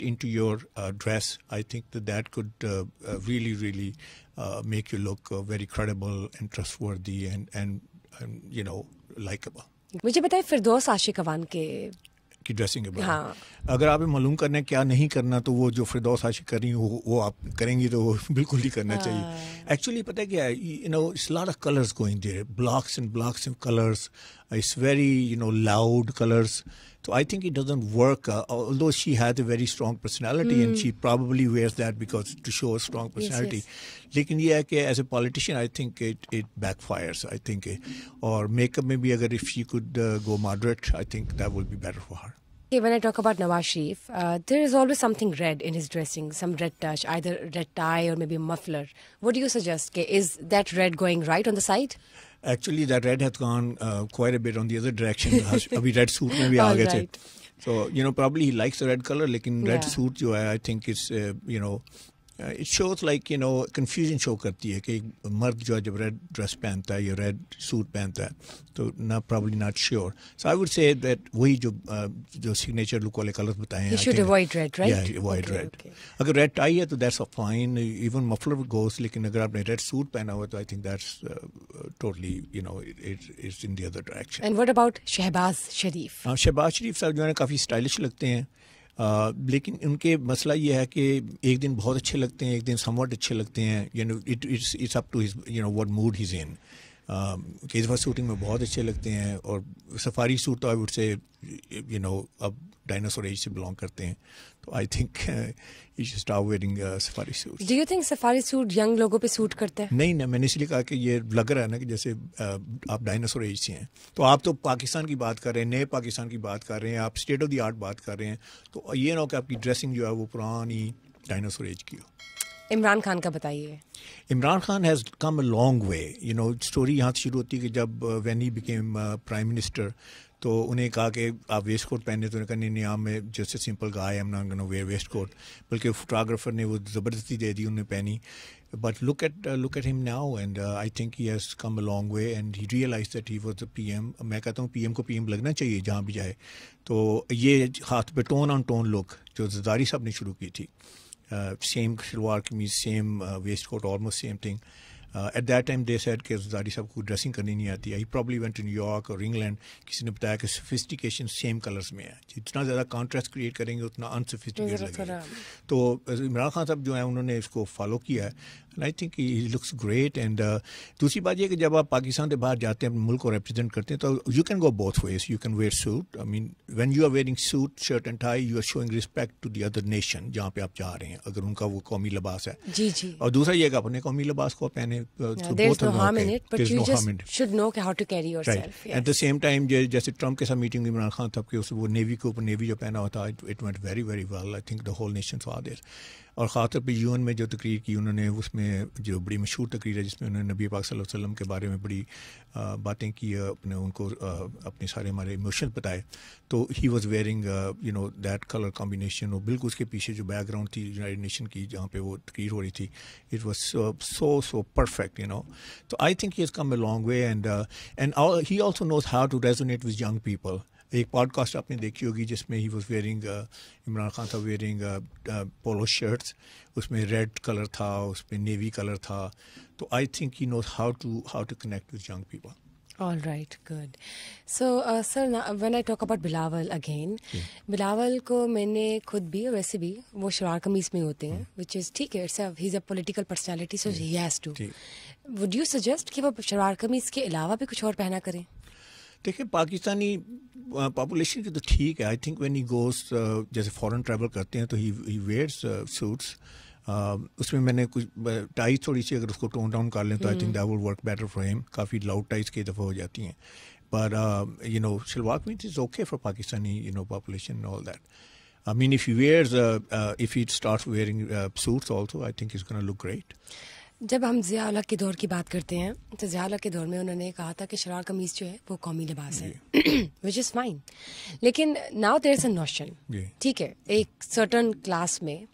into your uh, dress, I think that that could uh, uh, really, really uh, make you look uh, very credible and trustworthy and, and, and you know, likable. मुझे बताए फिरदौस आशिक अवान के की dressing के बारे हाँ. अगर आप मालूम करना है क्या नहीं करना तो वो जो फिरदौस आशिक कर रही हो वो आप करेंगी तो वो बिल्कुल ही करना हाँ. चाहिए एक्चुअली पता है क्या है you know it's lot of colours going there blocks and blocks and colours It's very you know loud colours So I think it doesn't work. Uh, although she has a very strong personality, mm. and hmm. she probably wears that because to show a strong personality. लेकिन ये है कि as a politician, I think it it backfires. I think, or makeup maybe अगर if she could uh, go moderate, I think that will be better for her. Okay, when I talk about Nawaz Sharif, uh, there is always something red in his dressing, some red touch, either red tie or maybe a muffler. What do you suggest? Okay, is that red going right on the side? Actually, that red has gone uh, quite a bit on the other direction. अभी red suit में भी आ गए थे. So you know probably he likes the red color, लेकिन red yeah. suit जो है I think is uh, you know it shows like you know confusion show करती है कि मर्द जो है जब रेड ड्रेस पहनता है या रेड सूट पहनता है तो ना probably not sure so I would say that वही जो uh, जो सिग्नेचर लुक वाले कलर्स बताए हैं avoid red right avoid red अगर रेड टाई है तो that's a fine even muffler goes लेकिन अगर आपने रेड सूट पहना हुआ तो I think that's totally you know it is in the other direction and what about Shahbaz Sharif हाँ शहबाज शरीफ साहब जो है काफ़ी स्टाइलिश लगते हैं। लेकिन उनके मसला ये है कि एक दिन बहुत अच्छे लगते हैं, एक दिन समवट अच्छे लगते हैं। You know it it's it's up to his you know what mood he's in casual shooting में बहुत अच्छे लगते हैं और सफारी सूट तो I would say you know अब डायनासोर एज से बिलोंग करते हैं। तो I think you should start wearing safari suit do you think safari suit young लोगों पे सूट करते हैं? नहीं ना मैंने इसलिए कहा कि ये लग रहा है ना कि जैसे uh, आप डायनासोर एज से हैं। तो आप तो पाकिस्तान की बात कर रहे हैं नए पाकिस्तान की बात कर रहे हैं आप स्टेट ऑफ़ द आर्ट बात कर रहे हैं तो ये ना हो कि आपकी ड्रेसिंग जो है वो पुरानी डायनासोर एज की हो। इमरान खान का बताइए। Imran Khan has come a long way you know story यहाँ से शुरू होती है कि जब when he became prime minister तो उन्हें कहा कि आप वेस्ट कोट पहने तो उन्हें कहा, नहीं नहीं, आप मैं जैसे simple guy am not wear waist coat बल्कि फोटोग्राफर ने वो ज़बरदस्ती दे दी उन्हें पहनी। But look at look at him now and I think think he has come a long way, and he realized that he was the मैं कहता हूँ PM को PM लगना चाहिए जहाँ भी जाए। तो ये हाथ पे टोन ऑन टोन लुक जो जदारी साहब ने शुरू की थी। Same shalwar kameez same waist coat almost same thing at that time they said कि जारी साहब को ड्रेसिंग करनी नहीं आती I probably went to New York और इंग्लैंड किसी ने बताया कि सोफिस्टिकेशन सेम कलर्स में है। जितना ज़्यादा कॉन्ट्रास्ट क्रिएट करेंगे उतना अनसोफिस्टिकेट लगेगा। तो इमरान खान साहब जो है उन्होंने इसको फॉलो किया है। And I think he looks great and दूसरी बात यह कि जब आप पाकिस्तान से बाहर जाते हैं अपने मुल्क को रिप्रेजेंट करते हैं तो you can go both ways you can wear suit I mean when you are wearing suit shirt and tie you are showing respect to the other nation जहाँ पे आप जा रहे हैं अगर उनका वो कौमी लिबास है। जी जी। और दूसरा ये कि अपने कौमी लिबास को पहने एट द सेम टाइम जैसे ट्रंप के साथ मीटिंग इमरान खान था कि वो नेवी के ऊपर नेवी जो पहना हुआ था it went very very well I think the whole nation saw this और ख़ासतौर पर यूएन में जो तकरीर की उन्होंने, उसमें जो बड़ी मशहूर तकरीर है, जिसमें उन्होंने नबी पाक वसल्लम के बारे में बड़ी बातें की अपने, उनको अपने सारे हमारे इमोशन बताए। तो he was wearing you know that colour combination और बिल्कुल उसके पीछे जो बैकग्राउंड थी यूनाइटेड नेशन की, जहाँ पे वो तकरीर हो रही थी it was so so perfect you know तो I think he is come a long way and and he also knows how to resonate with young people एक पॉडकास्ट आपने देखी होगी जिसमें he was wearing Imran Khan था wearing polo shirts उसमें red colour था उसमें नेवी कलर था तो I think he knows how to how to connect with young people All right, good. So, uh, sir, now, when I talk about Bilawal again, Bilawal को मैंने खुद भी वैसे भी वो शरार कमीज में होते हैं, which is ठीक है, a he's a political personality, so he has to. ठीक। Would you suggest कि वो शरार कमीज के अलावा भी कुछ और पहना करें? देखिए पाकिस्तानी पॉपुलेशन की तो ठीक है। I think when he goes जैसे फॉरेन ट्रैवल करते हैं तो ही वेयर्स सूट्स उसमें मैंने कुछ टाइज थोड़ी सी अगर उसको टोन डाउन कर लें तो I think that will work better for him काफ़ी लाउड टाइज कई दफ़ा हो जाती हैं। पर you know shalwar kameez is okay for Pakistani you know population all that I mean, if he wears, uh, uh, if he starts wearing uh, suits also, I think he's going to look great. जब हम ज़ियाउल्ला के दौर की बात करते हैं तो ज़ियाउल्ला के दौर में उन्होंने कहा था कि शरार कमीज जो है वो कौमी लिबास है विच इज़ फाइन लेकिन now there is a notion ठीक है एक सर्टन क्लास में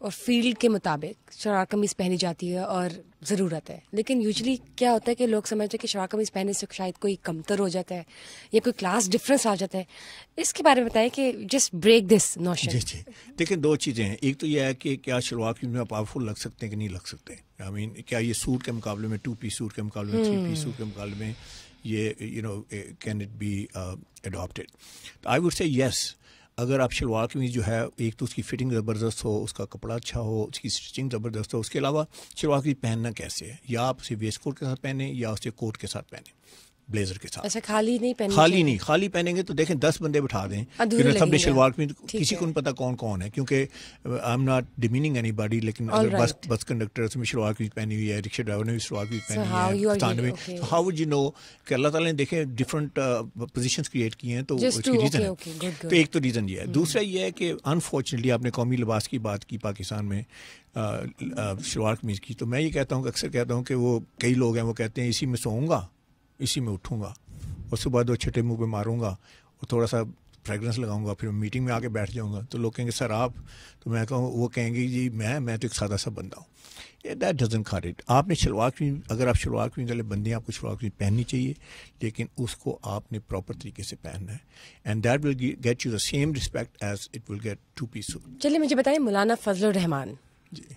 और फ़ील्ड के मुताबिक शरार कमीज पहनी जाती है और ज़रूरत है। लेकिन यूजली क्या होता है कि लोग समझते हैं कि शरार कमीज पहनने से शायद कोई कमतर हो जाता है या कोई क्लास डिफरेंस आ जाता है। इसके बारे में बताएँ कि जस्ट ब्रेक दिस नोशन जी जी। देखिए दो चीज़ें हैं। एक तो यह है कि क्या शलवार कमीज में पावरफुल लग सकते हैं कि नहीं लग सकते आई मीन क्या ये सूट के मुकाबले में टू पी सूट के मुकाबले में थ्री पीस सूट के मुकाबले में ये you know can it be adopted तो आई वुड से यस अगर आप शलवार कमीज जो है, एक तो उसकी फिटिंग ज़बरदस्त हो, उसका कपड़ा अच्छा हो, उसकी स्टिचिंग ज़बरदस्त हो, उसके अलावा शलवार कमीज पहनना कैसे है? या आप उसे वेस्ट कोट के साथ पहने या उसे कोट के साथ पहने? ब्लेजर के साथ अच्छा खाली नहीं पहननी खाली नहीं खाली पहनेंगे तो देखें दस बंदे बिठा दें फिर सबने शलवार। में किसी को नहीं पता कौन कौन है क्योंकि I am not demeaning anybody लेकिन अगर बस. बस कंडक्टर उसमें शलवार कमीज पहनी हुई है रिक्शा ड्राइवर ने भी शलवार कमीज पहनी है are में. हाउ वुड यू नो कि अल्लाह ताला ने देखे डिफरेंट पोजीशंस क्रिएट किए हैं तो उसकी रीजन है. तो एक तो रीजन ये है दूसरा ये है कि अनफॉर्चुनेटली आपने कौमी लिबास की बात की पाकिस्तान में शलवार कमीज की तो मैं ये कहता हूँ अक्सर कहता हूँ कि वो कई लोग हैं वो कहते हैं इसी में सोऊँगा इसी में उठूँगा और सुबह दो छठे मुँह पे मारूँगा और थोड़ा सा फ्रेगरेंस लगाऊँगा फिर मीटिंग में आके बैठ जाऊँगा। तो लोग कहेंगे सर आप? तो मैं कहूँ वो कहेंगे जी मैं मैं तो एक सादा सा बंदा हूँ। ये दैट डजन खा इट आपने शलवार कमीज अगर आप शलवार कमीज वाले बंदे हैं आपको शलवार कमीज पहननी चाहिए लेकिन उसको आपने प्रॉपर तरीके से पहनना है। And that will get you the same respect as it will get two piece चलिए मुझे बताइए मौलाना फजल रहमान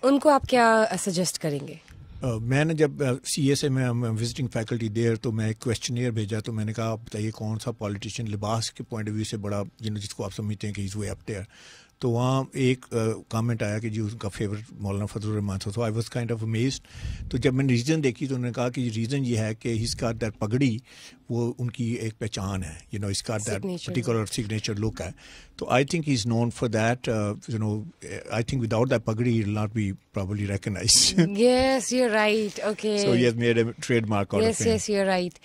उनको आप क्या सजेस्ट करेंगे? Uh, मैंने जब सी एस ए में विजिटिंग फैकल्टी देर तो मैं एक क्वेश्चनियर भेजा तो मैंने कहा, आप बताइए कौन सा पॉलिटिशियन लिबास के पॉइंट ऑफ़ व्यू से बड़ा जिन जिसको आप समझते हैं कि इज़ वे अप देयर तो वहाँ एक कमेंट आया कि जी उनका फेवरेट मौलाना फजल रहमान था। तो I was kind of amazed तो जब मैंने रीज़न देखी तो उन्होंने कहा कि रीज़न ये है कि हिज got दैट पगड़ी वो उनकी एक पहचान है। यू नो इस got that particular signature look है। तो I think he is known for that you know I think without that पगड़ी will not be probably recognized yes you're right. Okay. So he has made a trademark out yes of him. yes you're right.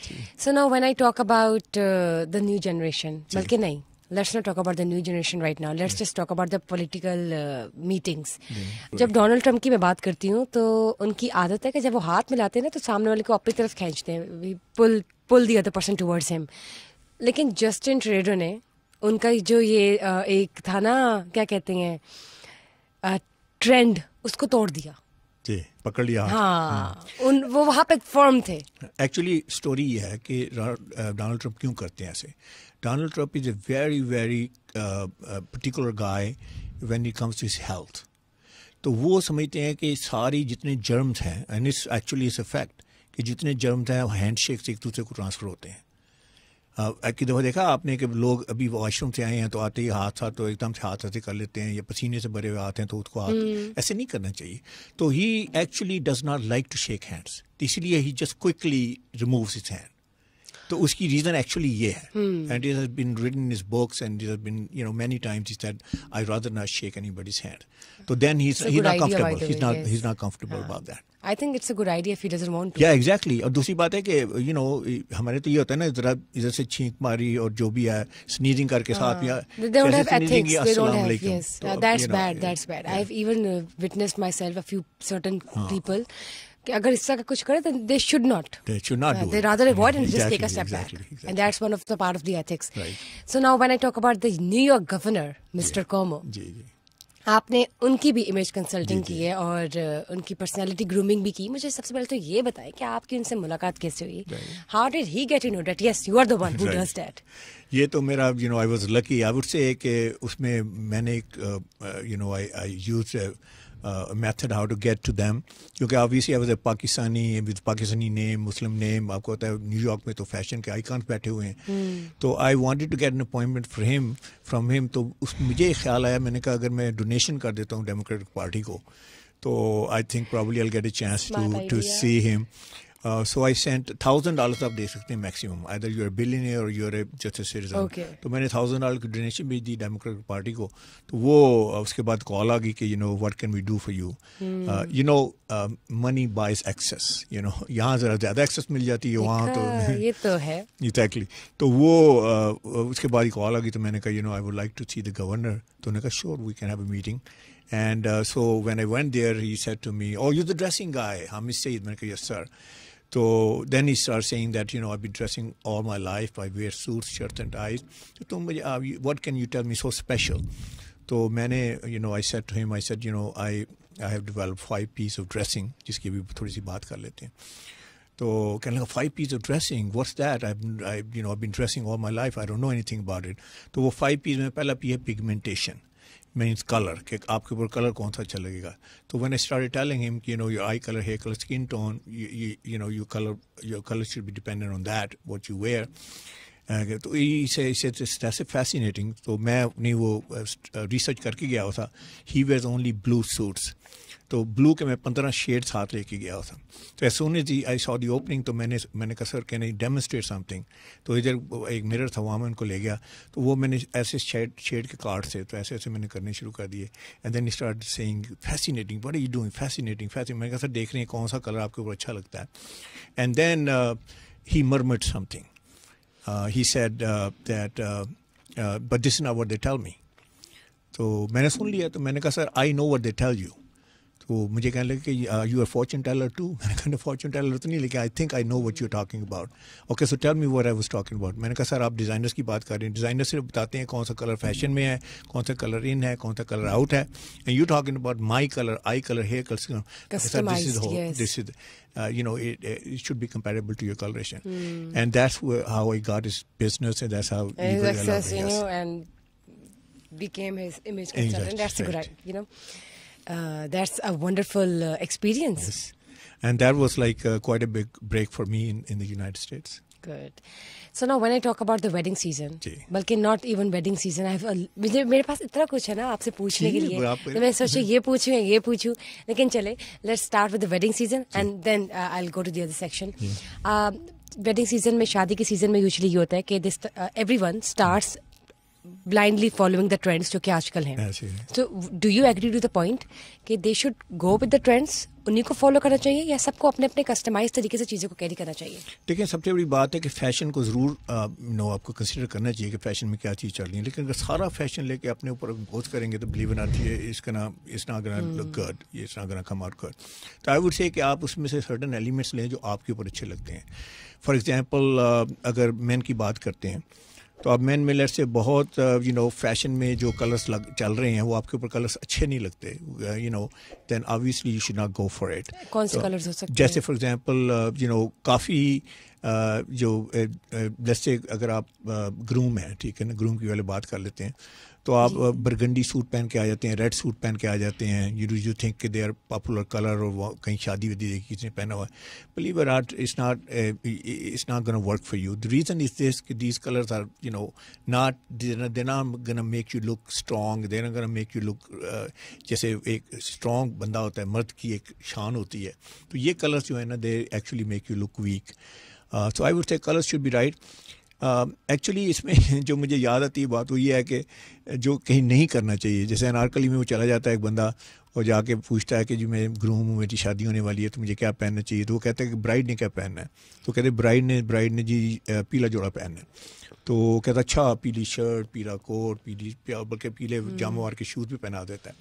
So now when i talk about uh, the new generation बल्कि नहीं let's not talk about the new generation right now. Let's just talk about the political uh, meetings. जब Donald Trump की मैं बात करती हूँ तो उनकी आदत है कि जब वो हाथ मिलाते हैं ना तो सामने वाले को अपनी तरफ़ खींचते हैं। Pull pull the other person towards him लेकिन जस्टिन ट्रेडो ने उनका जो ये uh, एक था ना क्या कहते हैं ट्रेंड उसको तोड़ दिया। जी पकड़ लिया। हाँ उन वो वहाँ पे फर्म थे। एक्चुअली स्टोरी ये है कि डोनाल्ड ट्रंप क्यों करते हैं ऐसे? Donald Trump is a very very particular guy when it comes to his health तो वो समझते हैं कि सारी जितने जर्म्स हैं and it's actually it's a fact कि जितने जर्म्स हैं हैंड शेक से एक दूसरे को ट्रांसफ़र होते हैं। एक दफ़ा देखा आपने कि लोग अभी वॉशरूम से आए हैं तो आते ही हाथ हाथ तो एकदम से हाथ ऐसे कर लेते हैं या पसीने से भरे हुए आते हैं तो उसको हाथ ऐसे नहीं करना चाहिए। तो he actually does not like to shake hands इसलिए he just quickly remove his hand तो उसकी रीजन एक्चुअली ये है। And it has been written in his books and it has been you know many times he said I rather not shake anybody's hand तो then he is he not comfortable he is not he is not comfortable about that I think it's a good idea if he doesn't want to या exactly और दूसरी बात है कि you no हमारे तो ये होता है ना जरा इधर से छींक मारी और जो भी है स्नीजिंग करके साथ या they don't कैसे have sneezing ethics या they don't अस्सलाम have वालेकुम। yes तो Uh, अब, that's you know, bad that's bad i've even uh, witnessed myself a few certain people कि अगर इस तरह का कुछ करे then they should not They should not do they it. rather avoid and just Exactly, take a step exactly, back exactly. and that's one of the part of the ethics Right. so now when i talk about the new york governor mr Cuomo जी जी आपने उनकी भी image consulting की है और उनकी personality grooming भी की। मुझे सबसे पहले तो ये बताएँ कि आपकी उनसे मुलाकात कैसे हुई? How did he get you know date yes you are the one who does that ये तो मेरा you know I was lucky I would say कि उसमें मैंने एक you know I I use method how to get to them क्योंकि obviously I was a Pakistani with Pakistani name Muslim name आपको पता है न्यूयॉर्क में तो फ़ैशन के आइकॉन्स बैठे हुए हैं। Hmm. तो I wanted to get an appointment for him from him तो उस मुझे ख्याल आया मैंने कहा अगर मैं डोनेशन कर देता हूँ डेमोक्रेटिक पार्टी को तो I think probably I get a chance to to see him Uh, so I sent thousand dollars आप दे सकते हैं maximum either you are billionaire और यू आर जस्ट सिटीजन तो मैंने थाउज़ेंड डॉलर की डोनेशन भेज दी डेमोक्रेटिक पार्टी को। तो वो uh, उसके बाद कॉल आ गई कि you know what can we do for you you know money buys access you know यहाँ जरा ज़्यादा एक्सेस मिल जाती है वहाँ तो ये तो है। एग्जैक्टली तो वो uh, उसके बाद कॉल आ गई तो मैंने कहा you know I would like to see the governor तो उन्होंने कहा sure we can have a meeting And uh, so when I went there, he said to me, "Oh, you're the dressing guy, Hamid Said." I said, "Yes, sir." So then he starts saying that, you know, I've been dressing all my life. I wear suits, shirts and ties. So, what can you tell me so special? So many, you know, I said to him, I said, you know, I, I have developed five pieces of dressing, जिसकी भी थोड़ी सी बात कर लेते हैं तो कहने लगा five piece of dressing what's that I I you know I been dressing all my life I don't know anything about it तो वो फाइव पीस में पहला पी है पिगमेंटेशन मीन्स कलर कि आपके ऊपर कलर कौन सा अच्छा लगेगा? तो when I start telling him you know your eye colour hair colour skin tone you know you colour your colour should be dependent on that what you wear तो इसे इसे ऐसे फैसिनेटिंग तो मैं अपनी वो रिसर्च करके गया था. He wears only blue suits तो ब्लू के मैं पंद्रह शेड साथ लेके गया था। तो as soon as I saw the opening तो मैंने मैंने कहा sir can I demonstrate something तो इधर एक मिरर था, वहाँ मैं उनको ले गया। तो वो मैंने ऐसे शेड शेड के कार्ड से तो ऐसे ऐसे मैंने करने शुरू कर दिए। And then start saying fascinating but you doing fascinating fascinating मैंने कहा सर देख रहे हैं, कौन सा कलर आपके ऊपर अच्छा लगता है? And then he murmured something he said that but this not what they tell me तो मैंने सुन लिया तो मैंने कहा sir I know what they tell you तो मुझे कहने लगे कि you are fortune teller too मैंने कहा फॉर्चून टेलर तो नहीं लेकिन I think I know what you talking about okay so tell me what I was talking about मैंने कहा सर आप डिज़ाइनर्स की बात कर रहे हैं डिज़ाइनर सिर्फ़ बताते हैं कौन सा कलर फ़ैशन में है कौन सा कलर इन है कौन सा कलर आउट है and you talking about my colour I colour hair colour sir this is Uh, you know, it, it, should be comparable to your coloration. Mm. And that's where, how I got his business, and that's how and became his image consultant. That's right. great, you know. Uh, that's a wonderful uh, experience. Yes. And that was like uh, quite a big break for me in, in the United States. Good. So now when I talk about the wedding season, बल्कि not even wedding season, I have a, मुझे मेरे पास इतना कुछ है ना आपसे पूछने के लिए तो मैं सोची ये पूछूं या ये पूछूं लेकिन चले let's start with the wedding season and then uh, I'll go to the other section. Uh, wedding season में शादी के season में usually ये होता है कि this uh, everyone starts blindly following the trends जो कि आजकल हैं। so do you agree to the point कि they should go with the trends उन्हीं को फॉलो करना चाहिए या सबको अपने अपने कस्टमाइज तरीके से चीज़ों को कैरी करना चाहिए? देखिए सबसे बड़ी बात है कि फ़ैशन को ज़रूर नो आपको कंसिडर करना चाहिए कि फ़ैशन में क्या चीज़ चल रही है। लेकिन अगर सारा फ़ैशन लेके अपने ऊपर बोझ करेंगे तो बिलीव बनाती है इसका ना इस ना गना लुक गुड ये इस ना गना कम आउट गुड तो आई वुड से कि आप उसमें से सर्टन एलिमेंट्स लें जो आपके ऊपर अच्छे लगते हैं। फॉर एग्ज़ाम्पल अगर मैन की बात करते हैं तो अब मैन मिलर से बहुत यू नो फ़ैशन में जो कलर्स लग चल रहे हैं वो आपके ऊपर कलर्स अच्छे नहीं लगते you know then obviously you should not go for it कौन से कलर्स हो सकते जैसे फॉर एग्जांपल यू नो काफ़ी जो जैसे अगर आप ग्रूम हैं ठीक है ना ग्रूम की वाले बात कर लेते हैं तो आप बरगंडी सूट पहन के आ जाते हैं रेड सूट पहन के आ जाते हैं you you think they are popular colour और कहीं शादी वादी देखी किसी ने पहना हुआ है। Believe or it's not it's not gonna work for you the reason is this कि these colours are you know not they not gonna make you look strong they not gonna make you look जैसे एक strong बंदा होता है मर्द की एक शान होती है। तो ये कलर्स जो है ना they actually make you look weak so I would say colours should be right actually uh, इसमें जो मुझे याद आती है बात वो ये है कि जो कहीं नहीं करना चाहिए जैसे अनारकली में वो चला जाता है एक बंदा और जाके पूछता है कि जी मैं ग्रूम हूँ मेरी शादी होने वाली है तो मुझे क्या पहनना चाहिए? तो वो कहता है कि ब्राइड ने क्या पहनना है? तो कहते ब्राइड ने ब्राइड ने जी पीला जोड़ा पहनना है। तो कहता अच्छा पीली शर्ट पीला कोट पीली बल्कि पीले हम्म। जामा वार के शूज़ भी पहना देता है।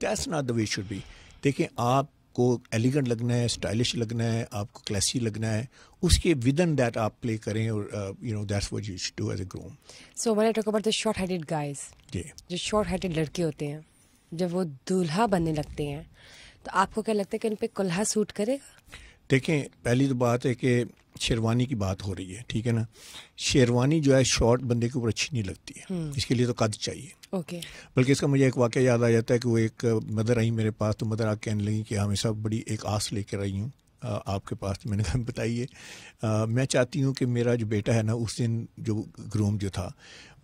That's not the way should be देखें आप आपको एलिगेंट लगना है स्टाइलिश लगना है आपको क्लासी लगना है उसके विद इन दैट आप प्ले करें और you know that's what you should do as a groom so when I talk about the short headed guys जी. जो शॉर्ट हेडेड लड़के होते हैं जब वो दूल्हा बनने लगते हैं तो आपको क्या लगता है कि उन पे कुल्हा सूट करेगा? देखें पहली तो बात है कि शेरवानी की बात हो रही है ठीक है ना? शेरवानी जो है शॉर्ट बंदे के ऊपर अच्छी नहीं लगती है। हम्म। इसके लिए तो कद चाहिए। ओके बल्कि इसका मुझे एक वाक्य याद आ जाता है कि वो एक मदर आई मेरे पास तो मदर आके कहने लगी कि हमेशा बड़ी एक आस लेकर आई हूँ आपके पास। तो मैंने कहा, बताइए मैं चाहती हूँ कि मेरा जो बेटा है ना, उस दिन जो ग्रूम जो था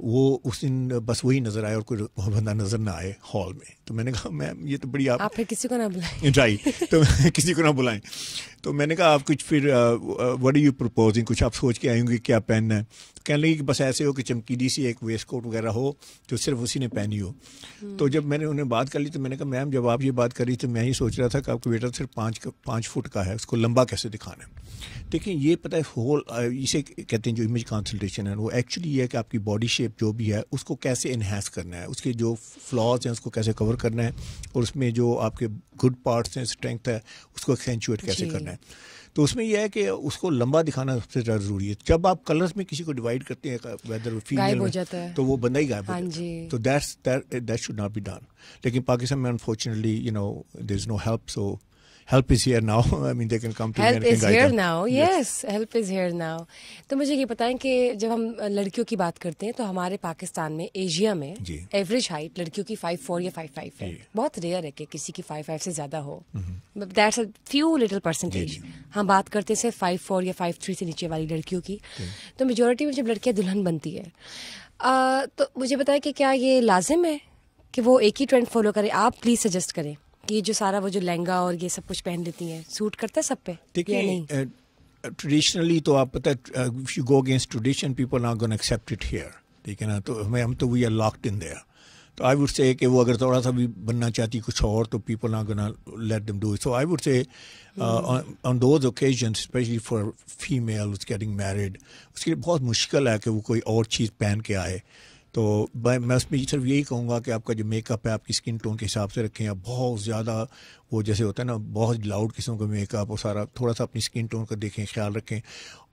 वो उस दिन बस वही नज़र आए और कोई बंदा नज़र ना आए हॉल में। तो मैंने कहा मैम ये तो बड़ी आप, आप फिर किसी को ना बुलाएँ। राइट तो किसी को ना बुलाएँ। तो मैंने कहा आप कुछ फिर वट यू प्रपोजिंग कुछ आप सोच के आएँगे क्या पहनना है? तो कहने लगी कि बस ऐसे हो कि चमकीली सी एक वेस्ट कोट वगैरह हो जो सिर्फ़ उसी ने पहनी हो। हम्म। तो जब मैंने उन्हें बात कर ली तो मैंने कहा मैम जब आप ये बात करी तो मैं ही सोच रहा था कि आपका बेटा सिर्फ़ पाँच पाँच फुट का है उसको लंबा कैसे दिखाना है? देखिए ये पता है होल इसे कहते हैं जो इमेज कंसल्टेशन है वो एक्चुअली ये है कि आपकी बॉडी शेप जो भी है उसको कैसे इन्हेंस करना है? उसके जो फ्लॉज हैं उसको कैसे कवर करना है? और उसमें जो आपके गुड पार्ट्स हैं स्ट्रेंथ है उसको एक्सेंचुएट कैसे करना है? तो उसमें यह है कि उसको लंबा दिखाना सबसे ज़्यादा ज़रूरी है। जब आप कलर्स में किसी को डिवाइड करते हैं वेदर फीमेल हो जाता है। तो वो बंदा ही गायब हो हाँ जाता है। तो that's that should not be done लेकिन पाकिस्तान में unfortunately you know there is no help so help is here now. I mean, they can come to help is here now. Yes, yes, help is here now. तो मुझे ये बताएँ कि जब हम लड़कियों की बात करते हैं तो हमारे पाकिस्तान में एशिया में एवरेज हाइट लड़कियों की फाइव फोर या फाइव फाइव है। बहुत रेयर है कि किसी की फाइव फाइव से ज़्यादा हो। That's a few little percentage हम बात करते हैं सिर्फ़ फाइव फोर या फाइव थ्री से नीचे वाली लड़कियों की। तो मेजोरिटी में जब लड़कियाँ दुल्हन बनती है तो मुझे बताएँ कि क्या ये लाजिम है कि वो एक ही ट्रेंड फॉलो करें? आप प्लीज़ सजेस्ट करें। कि जो सारा वो जो लहंगा और ये सब कुछ पहन लेती हैं सूट करता है सब पे? देखिए ट्रेडिशनली तो आप पता है you go against tradition people are gonna accept it here ठीक है ना? तो हमें हम तो we are locked in there तो आई वुड से कि वो अगर थोड़ा सा भी बनना चाहती कुछ और तो people are gonna let them do so I would say on those occasion specially for female getting married उसके लिए बहुत मुश्किल है कि वो कोई और चीज़ पहन के आए। तो मैं उसमें सिर्फ़ यही कहूँगा कि आपका जो मेकअप है, आपकी स्किन टोन के हिसाब से रखें। आप बहुत ज़्यादा वो जैसे होता है ना, बहुत लाउड किस्म का मेकअप और सारा थोड़ा सा अपनी स्किन टोन का देखें, ख्याल रखें।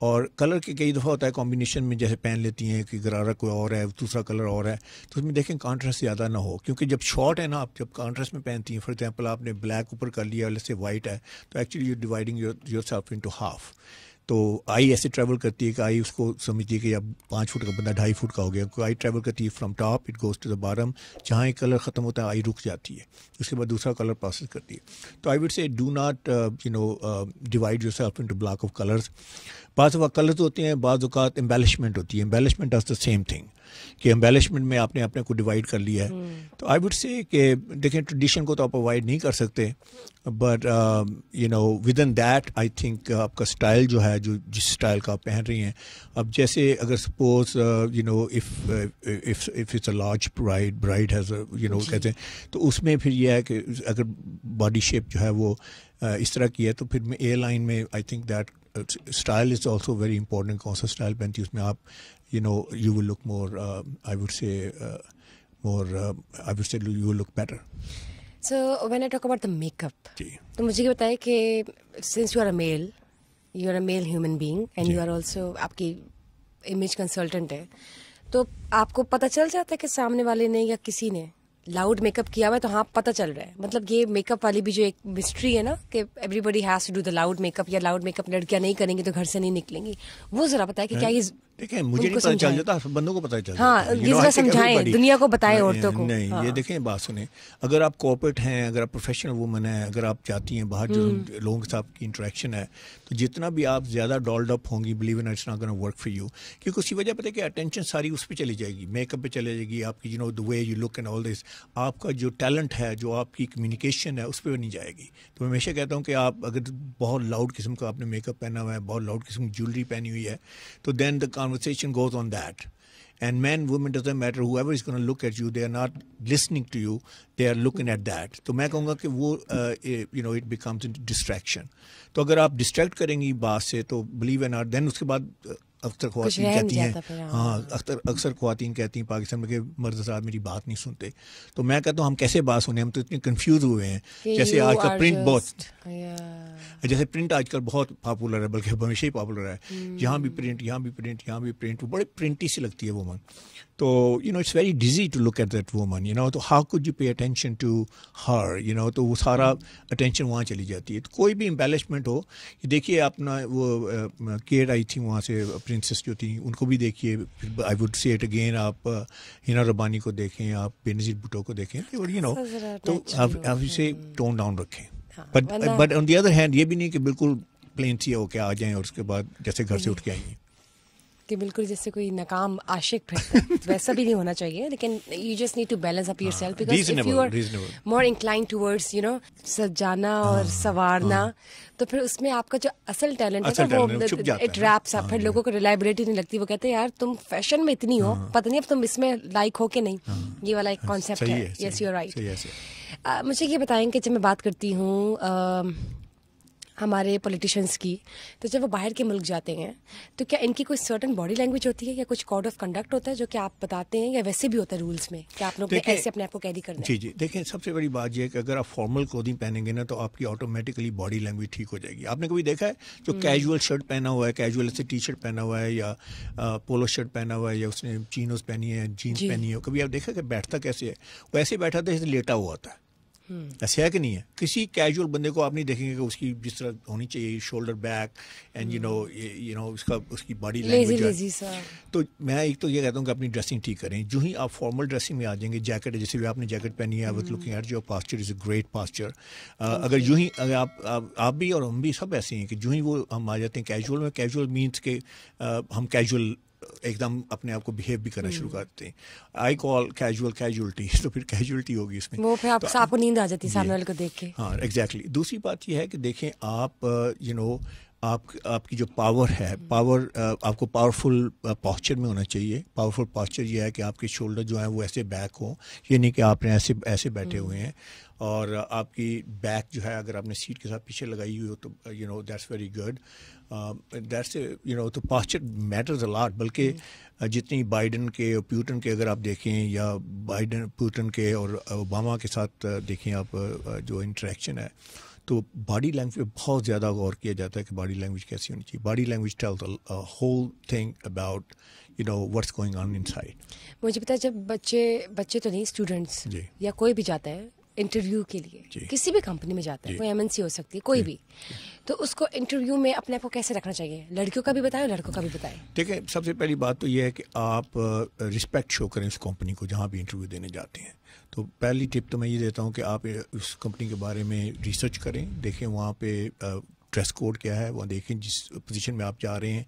और कलर के कई दफ़ा होता है कॉम्बिनेशन में जैसे पहन लेती हैं कि गरारा कोई और है, दूसरा कलर और है तो उसमें देखें कॉन्ट्रास्ट ज़्यादा ना हो। क्योंकि जब शॉर्ट है ना, आप जब कॉन्ट्रास्ट में पहनती हैं फॉर एग्ज़ाम्पल आपने ब्लैक ऊपर कर लिया से वाइट है तो actually you dividing your yourself into half तो आई ऐसे ट्रैवल करती है कि आई उसको समझती है कि अब पाँच फुट का बंदा, ढाई फुट का हो गया। आई ट्रैवल करती है from top it goes to the bottom जहाँ एक कलर ख़त्म होता है, आई रुक जाती है। उसके बाद दूसरा कलर प्रोसेस करती है। तो I would say do not you know divide your self to block of colours बाज़ कलर्स होते हैं बाज़ अवत एम्बेलिशमेंट होती है। एम्बेलिशमेंट आज द सेम थिंग कि एम्बेलिशमेंट में आपने अपने को डिवाइड कर लिया है हम्म। तो आई वुड से कि देखें ट्रेडिशन को तो आप अवॉइड नहीं कर सकते but you know within that I think आपका स्टाइल जो है जो जिस स्टाइल का आप पहन रही हैं अब जैसे अगर suppose you know if if if it's a large bride bride has you know कहते हैं तो उसमें फिर यह है कि अगर बॉडी शेप जो है वो uh, इस तरह की है तो फिर एयर लाइन में I think that style is also very important कौन सा स्टाइल पहनती है उसमें आप you know you will look more I would say more I would say you will look better so when I talk about the makeup तो मुझे बताए कि since you are a male you are a male human being and you are also आपकी image consultant है तो आपको पता चल जाता है कि सामने वाले ने या किसी ने लाउड मेकअप किया हुआ है तो हाँ पता चल रहा है। मतलब ये मेकअप वाली भी जो एक मिस्ट्री है ना कि everybody has to do the loud makeup या लाउड मेकअप लड़कियाँ नहीं करेंगी तो घर से नहीं निकलेंगी। वो जरा पता है। कि क्या ये देखें मुझे नहीं पता चल जाता बंदों को पता चल हाँ समझाएँ दुनिया को बताएँ हाँ, औरतों को। नहीं हाँ। ये देखें बात सुने। अगर आप कॉर्पोरेट हैं अगर आप प्रोफेशनल वुमन है अगर आप चाहती हैं बाहर जो हम्म। लोगों के साथ की इंटरेक्शन है तो जितना भी आप ज़्यादा डॉल्ड अप होंगी believe in it's not gonna work for you क्योंकि उसी वजह पता है कि अटेंशन सारी उस पर चली जाएगी। मेकअप पे चली जाएगी आपकी you know the way you look and all this आपका जो टैलेंट है जो आपकी कम्युनिकेशन है उस पर नहीं जाएगी। तो मैं हमेशा कहता हूँ कि आप अगर बहुत लाउड किस्म का आपने मेकअप पहना हुआ है बहुत लाउड किस्म की ज्वेलरी पहनी हुई है तो then the conversation goes on that. And men, women, doesn't matter. Whoever is going to look at you, they are not listening to you. They are looking at that. तो मैं कहूँगा कि वो know it becomes a distraction. तो अगर आप distract करेंगी बात से तो it or not, then उसके बाद अक्सर खुवान कहती हैं। हाँ। अक्सर अक्सर खुवान कहती हैं पाकिस्तान में कि मर्द साहब मेरी बात नहीं सुनते। तो मैं कहता हूँ हम कैसे बात सुने? हम तो इतने कंफ्यूज हुए हैं। जैसे आज का प्रिंट बहुत जैसे प्रिंट आजकल बहुत पॉपुलर है बल्कि हमेशा ही पॉपुलर है। यहाँ भी प्रिंट यहाँ भी प्रिंट यहाँ भी प्रिंट बड़े प्रिंटी सी लगती है वो मन तो you know it's very dizzy to look at that woman you know तो how could you pay attention to her you know तो वो सारा अटेंशन वहाँ चली जाती है। तो कोई भी एम्बेलिशमेंट हो देखिए अपना वो केड आई थी वहाँ से प्रिंसेस जो थी उनको भी देखिए I would say it again आप हिना रबानी को देखें आप बेनजीर भुटो को देखें यू नो तो आप इसे टोन डाउन रखें। But but on the other hand ये भी नहीं कि बिल्कुल प्लेन सी होके आ जाएँ और उसके बाद जैसे घर से उठ के आएँगे। कि बिल्कुल जैसे कोई नाकाम आशिक फिरता वैसा भी नहीं होना चाहिए लेकिन you just need to balance up yourself because if you are more incline towards you know सजाना और हाँ, संवारना हाँ। तो फिर उसमें आपका जो असल टैलेंट है वो इट रैप्स अप फिर लोगों को रिलायबिलिटी नहीं लगती वो कहते हैं यार तुम फ़ैशन में इतनी हो हाँ। पता नहीं अब तुम इसमें लाइक हो कि नहीं। ये वाला एक कॉन्सेप्ट है। यस यू आर राइट मुझे ये बताएँ कि जब मैं बात करती हूँ हमारे पॉलिटिशियंस की तो जब वो बाहर के मुल्क जाते हैं तो क्या इनकी कोई सर्टन बॉडी लैंग्वेज होती है या कुछ कोड ऑफ़ कंडक्ट होता है जो कि आप बताते हैं या वैसे भी होता है रूल्स में कि आप लोग ऐसे अपने आप को कैरी करना जी जी। देखें सबसे बड़ी बात यह है कि अगर आप फॉर्मल क्लोथिंग पहनेंगे ना तो आपकी ऑटोमेटिकली बॉडी लैंग्वेज ठीक हो जाएगी। आपने कभी देखा है जो कैजुअल हम्म। शर्ट पहना हुआ है कैजुअल ऐसे टी शर्ट पहना हुआ है या पोलो शर्ट पहना हुआ है या उसने चीनोज पहनी है जीन्स पहनी है कभी आप देखा कि बैठता कैसे है? वो ऐसे बैठा था जैसे लेटा हुआ था। ऐसे है कि नहीं है? किसी कैजुअल बंदे को आप नहीं देखेंगे कि उसकी जिस तरह होनी चाहिए shoulder back and you know you know उसका उसकी बॉडी लैंग्वेज तो मैं एक तो ये कहता हूँ कि अपनी ड्रेसिंग ठीक करें। जो ही आप फॉर्मल ड्रेसिंग में आ जाएँगे जैकेट जैसे भी आपने जैकेट पहनी है विथ लुकिंग एट जो posture is a great posture अगर यूँ ही अगर आप, आप आप भी और हम भी सब ऐसे हैं कि जो ही वो हम आ जाते हैं कैजुअल में। कैजुअल मीन्स के हम कैजुअल एकदम अपने आप को बिहेव भी करना शुरू हम्म। करते हैं आई कॉल कैजुअल कैजुअलिटी तो फिर कैजुअलिटी होगी इसमें वो फिर आप, तो, आपको नींद आ जाती है सामने वाले को देख के हाँ एग्जैक्टली exactly. दूसरी बात यह है कि देखें आप यू नो आप आपकी जो पावर है पावर हम्म। आपको पावरफुल पॉस्चर में होना चाहिए पावरफुल पॉस्चर ये है कि आपके शोल्डर जो है वो ऐसे बैक हो ये नहीं कि आपने ऐसे ऐसे बैठे हम्म। हुए हैं और आपकी बैक जो है अगर आपने सीट के साथ पीछे लगाई हुई हो तो you know that's very good that's you know तो पास्चर मैटर्स अलाट बल्कि uh, जितनी बाइडन के और प्यूटन के अगर आप देखें या बाइडन प्यूटन के और ओबामा के साथ देखें आप जो इंट्रैक्शन है तो बॉडी लैंग्वेज पे बहुत ज़्यादा गौर किया जाता है कि बॉडी लैंग्वेज कैसी होनी चाहिए। Body language tells whole thing about you know what's going on inside मुझे पता है जब बच्चे बच्चे तो नहीं स्टूडेंट्स या कोई भी जाता है इंटरव्यू के लिए। किसी भी कंपनी में जाता है कोई एमएनसी हो सकती है कोई भी। तो उसको इंटरव्यू में अपने आप को कैसे रखना चाहिए? लड़कियों का भी बताए लड़कों का भी बताए? ठीक है सबसे पहली बात तो यह है कि आप रिस्पेक्ट शो करें उस कंपनी को जहाँ भी इंटरव्यू देने जाते हैं। तो पहली टिप तो मैं ये देता हूँ कि आप उस कंपनी के बारे में रिसर्च करें देखें वहाँ पे ड्रेस कोड क्या है वहाँ देखें जिस पोजीशन में आप जा रहे हैं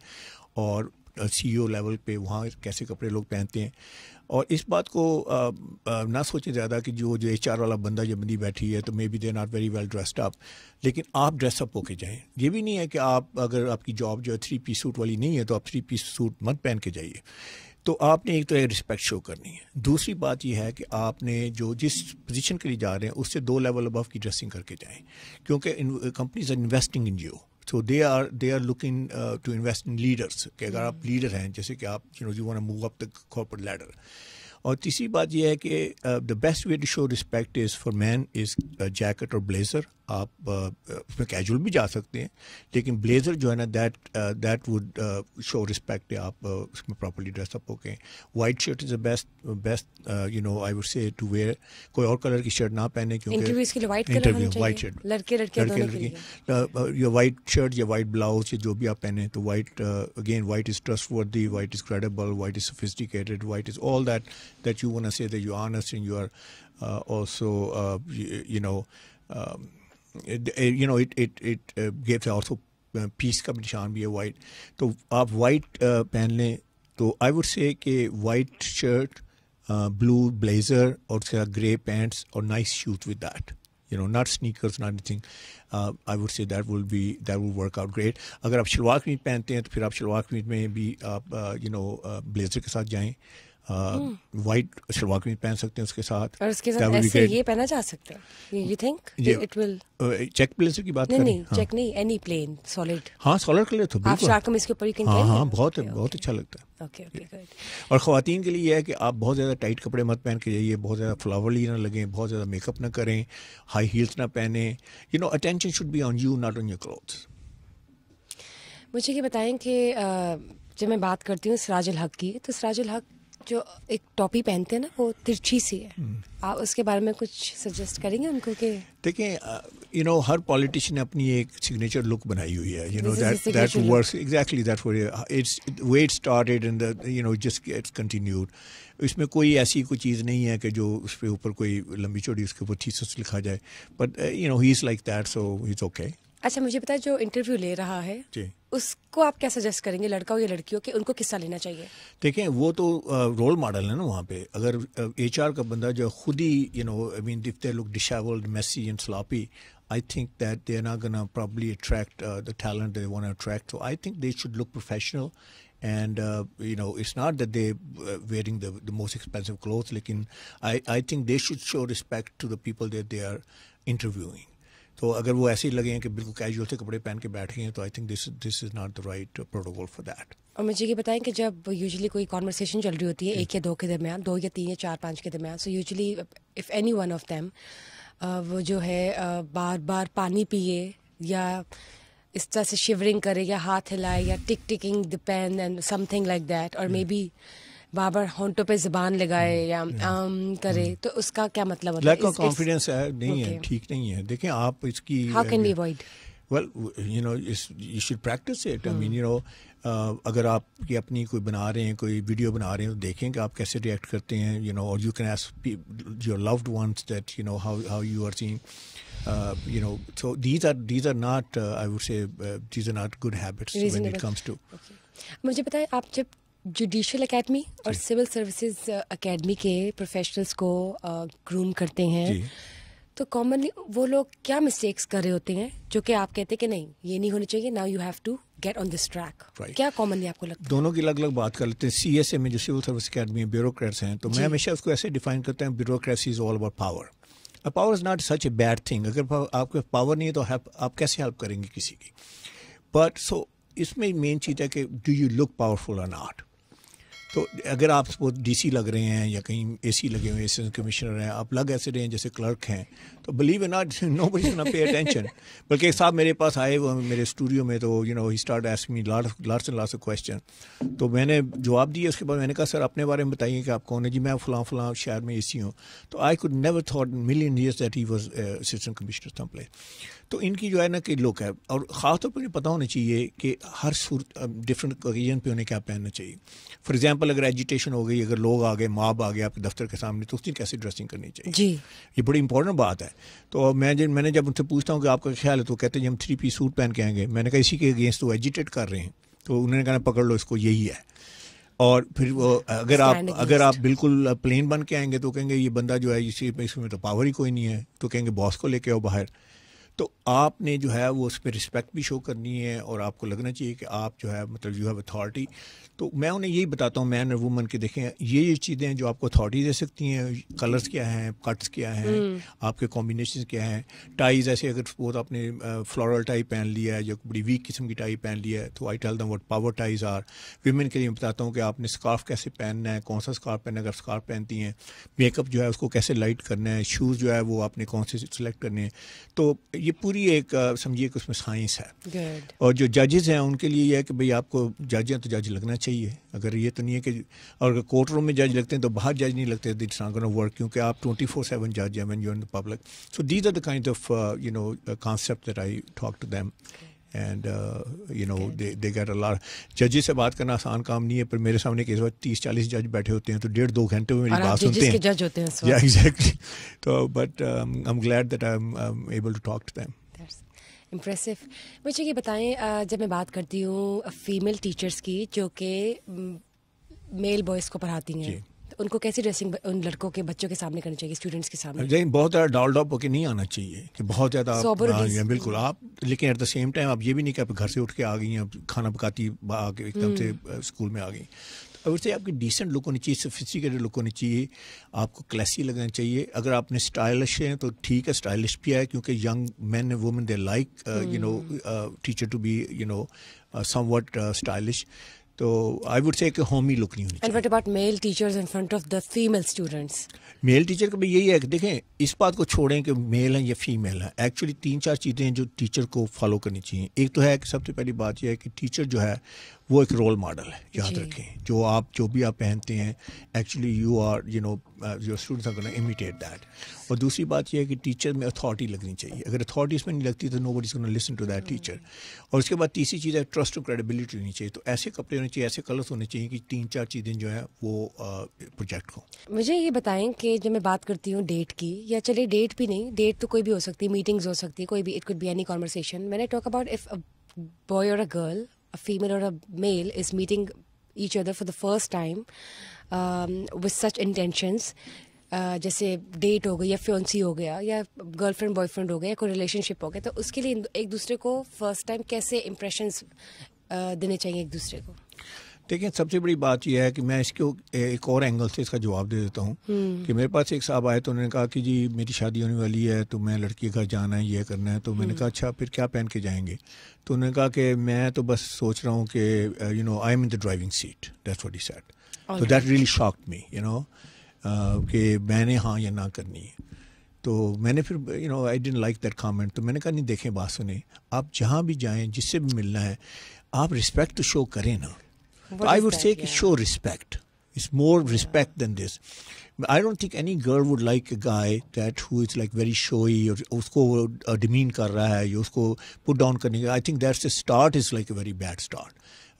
और सीईओ लेवल पे वहाँ कैसे कपड़े लोग पहनते हैं। और इस बात को आ, आ, ना सोचें ज़्यादा कि जो जो एचआर वाला बंदा या बंदी बैठी है तो maybe they not very well dressed up लेकिन आप ड्रेसअप होके जाएँ। ये भी नहीं है कि आप अगर आपकी जॉब जो है थ्री पीस सूट वाली नहीं है तो आप थ्री पीस सूट मत पहन के जाइए। तो आपने एक तो एक रिस्पेक्ट शो करनी है। दूसरी बात यह है कि आपने जो जिस पोजीशन के लिए जा रहे हैं उससे दो लेवल अबव की ड्रेसिंग करके जाएँ। क्योंकि companies are investing in you so they are they are looking to invest in leaders कि अगर आप लीडर हैं जैसे कि आप you know you want to move up the corporate ladder और तीसरी बात यह है कि the best way to show respect is for man is jacket और ब्लेजर आप उसमें कैजुअल भी जा सकते हैं लेकिन ब्लेजर जो है ना that that would show respect आप उसमें प्रॉपरली ड्रेसअप हो। गए white shirt is the best best you know I would say to wear कोई और कलर की शर्ट ना पहने क्योंकि इंटरव्यू वाइट शर्ट लड़के लड़के लड़के या वाइट शर्ट या वाइट ब्लाउज या जो भी आप पहने तो white again white is trust वर्दी white is credible white is sophisticated white is all that that you want to say that you honest and you are uh, also uh, you, you know um, you know it it it gives also peace uh, का निशान भी है white तो आप white uh, पहन लें तो आई would say कि वाइट शर्ट ब्लू ब्लेजर और उसके साथ ग्रे पैंट्स और nice shoes with that you know not sneakers not anything. Uh, I would say that will be that will work out great. अगर आप शलवार कमीज पहनते हैं तो फिर आप शलवार कमीज में भी आप यू नो ब्लेजर के साथ जाएँ। वाइट सलवार कमीज पहन सकते हैं उसके साथ। और उसके साथ ऐसे ये पहना जा सकता है। You think it will check blazer की बात नहीं नहीं हाँ. चेक नहीं एनी प्लेन सॉलिड हाँ सॉलिड कलर तो बिल्कुल। आप कमीज के ऊपर यू कैन हाँ हाँ बहुत बहुत अच्छा लगता है। ओके ओके गुड और खातन के लिए ये है कि आप बहुत ज़्यादा टाइट कपड़े मत पहन के जाइए बहुत ज़्यादा फ्लावरली ना लगें बहुत ज़्यादा मेकअप ना करें हाई हील्स ना पहने। You know attention should be on you not on your clothes मुझे ये बताएँ कि जब मैं बात करती हूँ सराजुल हक की तो सराजुल हक जो एक टॉपी पहनते हैं ना वो तिरछी सी है। आप उसके बारे में कुछ सजेस्ट करेंगे उनको कि देखें यू नो हर पॉलिटिशियन ने अपनी एक सिग्नेचर लुक बनाई हुई है। You know that that works exactly that for it's way it started and you know just it's continued इसमें कोई ऐसी कोई चीज़ नहीं है कि जो उस पर ऊपर कोई लंबी चौड़ी उसके ऊपर थीसिस लिखा जाए। But you know he is like that so it's okay अच्छा मुझे पता है जो इंटरव्यू ले रहा है जी। उसको आप क्या सजेस्ट करेंगे लड़का हो या लड़कियों के उनको किस्सा लेना चाहिए? देखें वो तो रोल मॉडल है ना वहाँ पे। अगर एचआर का बंदा जो खुद ही you know I mean दिफ look dishevelled messy and sloppy I think that they are not gonna probably attract the talent they want attract so I think they should look professional and you know it's not that they wearing the most expensive cloth लेकिन I I think they should show respect to the people that they are interviewing तो अगर वो ऐसे ही लगे हैं कि बिल्कुल casual से कपड़े पहन के बैठ गए हैं तो I think this this is not the right protocol for that और मुझे ये बताएँ कि जब यूजुअली कोई कॉन्वर्सेशन चल रही होती है एक या दो के दरमियान दो या तीन या चार पाँच के दरमियान so usually if any one of them वो जो है बार बार पानी पिए या इस तरह से शिवरिंग करे या हाथ हिलाए या tick ticking the pen and something like that और मे बी बाबर होंटों पे जबान लगाए हम्म, या हम्म। आम करे तो उसका क्या मतलब होता है? Uh, नहीं है ठीक नहीं है। देखें आप इसकी how can we avoid well you know you should practice it I mean you know अगर आप की अपनी कोई बना रहे हैं कोई वीडियो बना रहे हैं तो देखें कि आप कैसे रिएक्ट करते हैं यू नो और you can ask your loved ones that you know how how you are seeing you know so these are these are not I would say these are not good habits when it comes to मुझे पता है आप जब judicial academy और civil services academy के professionals को groom करते हैं। तो कॉमनली वो लोग क्या मिस्टेक्स कर रहे होते हैं जो कि आप कहते हैं कि नहीं ये नहीं होनी चाहिए now you have to get on this track क्या कॉमनली आपको लगता है? दोनों की अलग अलग बात कर लेते हैं। सी एस ए में जो सिविल सर्विस अकेडमी ब्यूरोक्रेट्स हैं तो मैं हमेशा उसको ऐसे डिफाइन करता हूँ bureaucracy is all about power power is not such a bad thing अगर आपके पावर नहीं है तो help- आप कैसे हेल्प करेंगे किसी की? बट सो इसमें मेन चीज़ है कि डू यू लुक पावरफुल और नॉट तो अगर आप सपोज़ डीसी लग रहे हैं या कहीं एसी लगे हुए हैं कमिश्नर हैं, आप लग ऐसे रहे हैं जैसे क्लर्क हैं तो बिलीव नॉट नो बडी ना पे अटेंशन बल्कि एक साहब मेरे पास आए वो मेरे स्टूडियो में तो you know he start ask me lots and lots question तो मैंने जवाब दिया उसके बाद मैंने कहा सर अपने बारे में बताइए कि आप कौन है? जी मैं फलां फलां शहर में एसी हूँ. तो I could never thought million years that he was assistant commissioner some place तो इनकी जो है ना कि लुक है और ख़ास तौर पर पता होना चाहिए कि हर सूरत डिफरेंट ओकेजन पे उन्हें क्या पहनना चाहिए। फॉर एग्जांपल अगर एजुटेशन हो गई अगर लोग आ गए माँ आ गए आपके दफ्तर के सामने तो उस दिन कैसे ड्रेसिंग करनी चाहिए? जी। ये बड़ी इंपॉर्टेंट बात है। तो मैं जब मैंने जब उनसे पूछता हूँ कि आपका ख्याल है तो कहते हैं हम थ्री पी सूट पहन के आएँगे। मैंने कहा इसी के अगेंस्ट वो एजिटेट कर रहे हैं। तो उन्होंने कहा पकड़ लो इसको यही है। और फिर वो अगर आप अगर आप बिल्कुल प्लेन बन के आएँगे तो कहेंगे ये बंदा जो है इसी इसमें तो पावर ही कोई नहीं है। तो कहेंगे बॉस को लेके आओ बाहर। तो आपने जो है वो उस पर रिस्पेक्ट भी शो करनी है और आपको लगना चाहिए कि आप जो है मतलब यू हैव अथॉरिटी तो मैं उन्हें यही बताता हूँ मैन और वुमन के देखें ये ये चीज़ें जो आपको अथॉरिटी दे सकती हैं कलर्स क्या हैं कट्स क्या हैं आपके कॉम्बिनेशन क्या हैं टाइज ऐसे अगर सपोज़ आपने फ्लोरल टाई पहन लिया है या बड़ी वीक किस्म की टाई पहन लिया है तो I tell them what power ties are women के लिए मैं बताता हूँ कि आपने स्कार्फ कैसे पहनना है कौन सा स्कार्फ पहनना है अगर स्कार्फ पहनती हैं मेकअप जो है उसको कैसे लाइट करना है शूज़ जो है वो आपने कौन से सेलेक्ट करने हैं। तो ये पूरी एक समझिए कि उसमें साइंस है। Good. और जो जजेज हैं उनके लिए यह है कि भाई आपको जज हैं तो जज लगना चाहिए। अगर ये तो नहीं है कि और अगर कोर्ट रूम में जज लगते हैं तो बाहर जज नहीं लगते इट्स नॉट वर्क क्योंकि आप ट्वेंटी फोर सेवन जज हैं when you in the public so these are the kind of you know concept that I talk to them and you know they they get a lot जजेस से बात करना आसान काम नहीं है पर मेरे सामने के इस वक्त तीस चालीस जज बैठे होते हैं तो डेढ़ दो घंटे में मेरी बात सुनते हैं। जज होते हैं या एग्जैक्टली तो but I am glad that I am able to talk to them impressive मुझे ये बताएँ जब मैं बात करती हूँ फीमेल टीचर्स की जो कि मेल बॉयज़ को पढ़ाती हैं उनको कैसी ड्रेसिंग उन लड़कों के बच्चों के सामने करनी चाहिए स्टूडेंट्स के सामने? लेकिन बहुत ज़्यादा डाल डॉप होकर नहीं आना चाहिए कि बहुत ज़्यादा हाँ, बिल्कुल आप लेकिन एट द सेम टाइम आप ये भी नहीं कि आप घर से उठ के आ गई हैं आप खाना पकाती आके एकदम से हम्म। स्कूल में आ गई। तो से आपकी डिसेंट लुक होनी चाहिए सोफिस्टिकेटेड लुक होनी चाहिए आपको क्लासी लगना चाहिए। अगर आपने स्टाइलिश हैं तो ठीक है स्टाइलिश भी है क्योंकि young man and women they like you know teacher to be you know somewhat stylish तो आई वुड से एक होमी लुक नहीं होनी and what about male teachers in front of the female students male teacher का भी यही है कि देखें इस बात को छोड़ें कि मेल हैं या फीमेल हैं एक्चुअली तीन चार चीज़ें जो टीचर को फॉलो करनी चाहिए। एक तो है कि सबसे पहली बात यह है कि टीचर जो है वो एक रोल मॉडल है याद रखें। जो आप जो भी आप पहनते हैं actually you are you know your students are gonna imitate that और दूसरी बात यह है कि टीचर में अथॉरिटी लगनी चाहिए। अगर अथॉरिटी इसमें नहीं लगती तो nobody gonna listen to that teacher और उसके बाद तीसरी चीज़ है ट्रस्ट और क्रेडिबिलिटी होनी चाहिए। तो ऐसे कपड़े होने चाहिए ऐसे कलर्स होने चाहिए कि तीन चार चीज़ें जो हैं वो प्रोजेक्ट हो। मुझे ये बताएँ कि जब मैं बात करती हूँ डेट की या चले डेट भी नहीं डेट तो कोई भी हो सकती है मीटिंग्स हो सकती है कोई भी it could be any conversation मैंने टॉक अबाउट इफ़ बॉय और अ गर्ल अ फीमेल और a male each meeting each the for the first time with such intentions जैसे डेट हो गई या फ्योन्सी हो गया या गर्लफ्रेंड बॉयफ्रेंड हो गया या कोई रिलेशनशिप हो गया तो उसके लिए एक दूसरे को फ़र्स्ट टाइम कैसे इम्प्रेशंस देने चाहिए एक दूसरे को? देखिए सबसे बड़ी बात यह है कि मैं इसको एक और एंगल से इसका जवाब दे देता हूँ कि मेरे पास एक साहब आए तो उन्होंने कहा कि जी मेरी शादी होने वाली है तो मैं लड़की के घर जाना है ये करना है। तो मैंने कहा अच्छा फिर क्या पहन के जाएँगे? तो उन्होंने कहा कि मैं तो बस सोच रहा हूँ कि you know I am in the driving seat that's what he said तो that really shocked me you know कि मैंने हाँ या ना करनी है। तो मैंने फिर you know I didn't like that comment तो मैंने कहा नहीं देखें बात सुने। आप जहाँ भी जाएँ जिससे भी मिलना है आप रिस्पेक्ट तो शो करें ना। What I is would that? say Yeah. show respect. It's more respect than this. I don't think any girl would like a guy that who is like very showy or उसको uh, demean कर रहा है या उसको put down करने का I think that's the start is like a very bad start.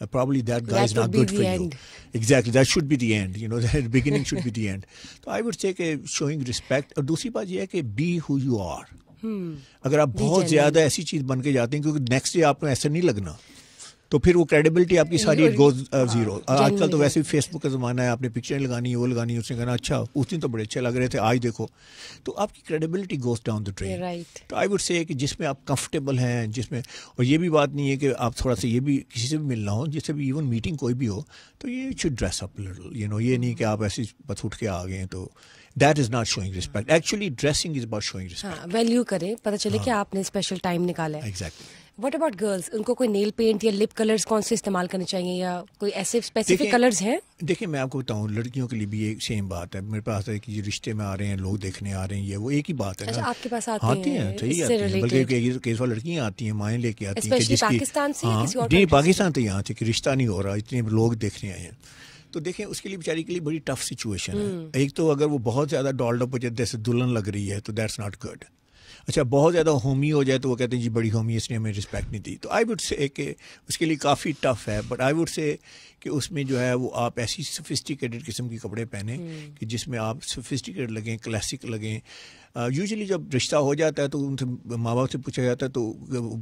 Uh, probably that guy That is would not be good the for end. you. Exactly, that should be the end. You know, the beginning should be the end. So I would say कि showing respect और दूसरी बात यह है कि be who you are. अगर आप बहुत genuine. ज्यादा ऐसी चीज बन के जाते हैं क्योंकि नेक्स्ट डे आपको ऐसा नहीं लगना तो फिर वो क्रेडिबिलिटी आपकी सारी गोज ज़ीरो आजकल तो वैसे भी फेसबुक का ज़माना है आपने पिक्चर लगानी वो लगानी उसने कहना अच्छा उस दिन तो बड़े अच्छे लग रहे थे आज देखो। तो आपकी credibility goes down the train तो आई वुड से कि जिसमें आप कंफर्टेबल हैं जिसमें और ये भी बात नहीं है कि आप थोड़ा सा ये भी किसी से भी मिलना हो जिससे भी इवन मीटिंग कोई भी हो तो ये should dress up little you know ये नहीं कि आप ऐसे बस उठ के आ गए तो that is not showing respect actually dressing is about showing respect हाँ वैल्यू करें पता चले कि आपने स्पेशल टाइम निकाला है। एग्जैक्टली व्हाट अबाउट गर्ल्स उनको कोई नेल पेंट या लिप कलर्स कौन से इस्तेमाल करने चाहिए या कोई ऐसे स्पेसिफिक कलर्स हैं? देखिए मैं आपको बताऊँ लड़कियों के लिए भी एक सेम बात है। मेरे पास है कि ये रिश्ते में आ रहे हैं लोग देखने आ रहे हैं ये वो एक ही बात है अच्छा, आपके पास आते आती हैं, सही हैं बल्कि related? केस वाली लड़कियाँ आती हैं माएँ लेके आती हैं पाकिस्तान से हाँ, नहीं पाकिस्तान तो यहाँ से कि रिश्ता नहीं हो रहा इतने लोग देखने आए हैं। तो देखें उसके लिए बेचारी के लिए बड़ी टफ सिचुएशन हम्म। है एक तो अगर वो बहुत ज़्यादा डॉल्ड अप हो जाए जैसे दुल्हन लग रही है तो दैट्स नॉट गुड अच्छा बहुत ज़्यादा होमी हो जाए तो वो कहते हैं जी बड़ी होमी है, इसने हमें रिस्पेक्ट नहीं दी। तो आई वुड से कि उसके लिए काफ़ी टफ है बट आई वुड से कि उसमें जो है वो आप ऐसी सोफिस्टिकेटेड किस्म के कपड़े पहने कि जिसमें आप सोफिस्टिकेटेड लगें क्लासिक लगें। यूजुअली जब रिश्ता हो जाता है तो उनसे माँ बाप से पूछा जाता है तो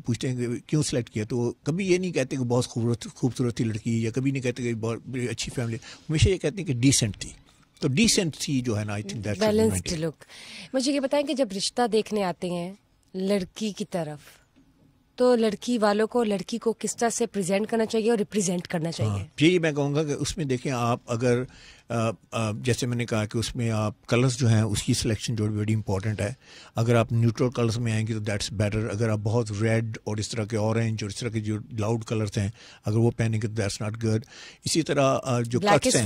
पूछते हैं कि क्यों सेलेक्ट किया? तो कभी ये नहीं कहते कि बहुत खूबसूरत खूबसूरत थी लड़की या कभी नहीं कहते कि बहुत अच्छी फैमिली हमेशा ये कहते हैं कि डिसेंट थी। तो डिसेंट थी जो है ना I think that balanced look मुझे ये बताएँ कि जब रिश्ता देखने आते हैं लड़की की तरफ़ तो लड़की वालों को लड़की को किस तरह से प्रेजेंट करना चाहिए और रिप्रेजेंट करना चाहिए? हाँ, यही मैं कहूँगा कि उसमें देखें आप अगर अ, अ, जैसे मैंने कहा कि उसमें आप कलर्स जो हैं उसकी सिलेक्शन जो बड़ी इंपॉर्टेंट है। अगर आप न्यूट्रल कलर्स में आएँगे तो दैट्स बेटर अगर आप बहुत रेड और इस तरह के ऑरेंज और इस तरह के जो लाउड कलर्स हैं अगर वो पहनेंगे तो दैट्स नॉट गुड इसी तरह जो is हैं?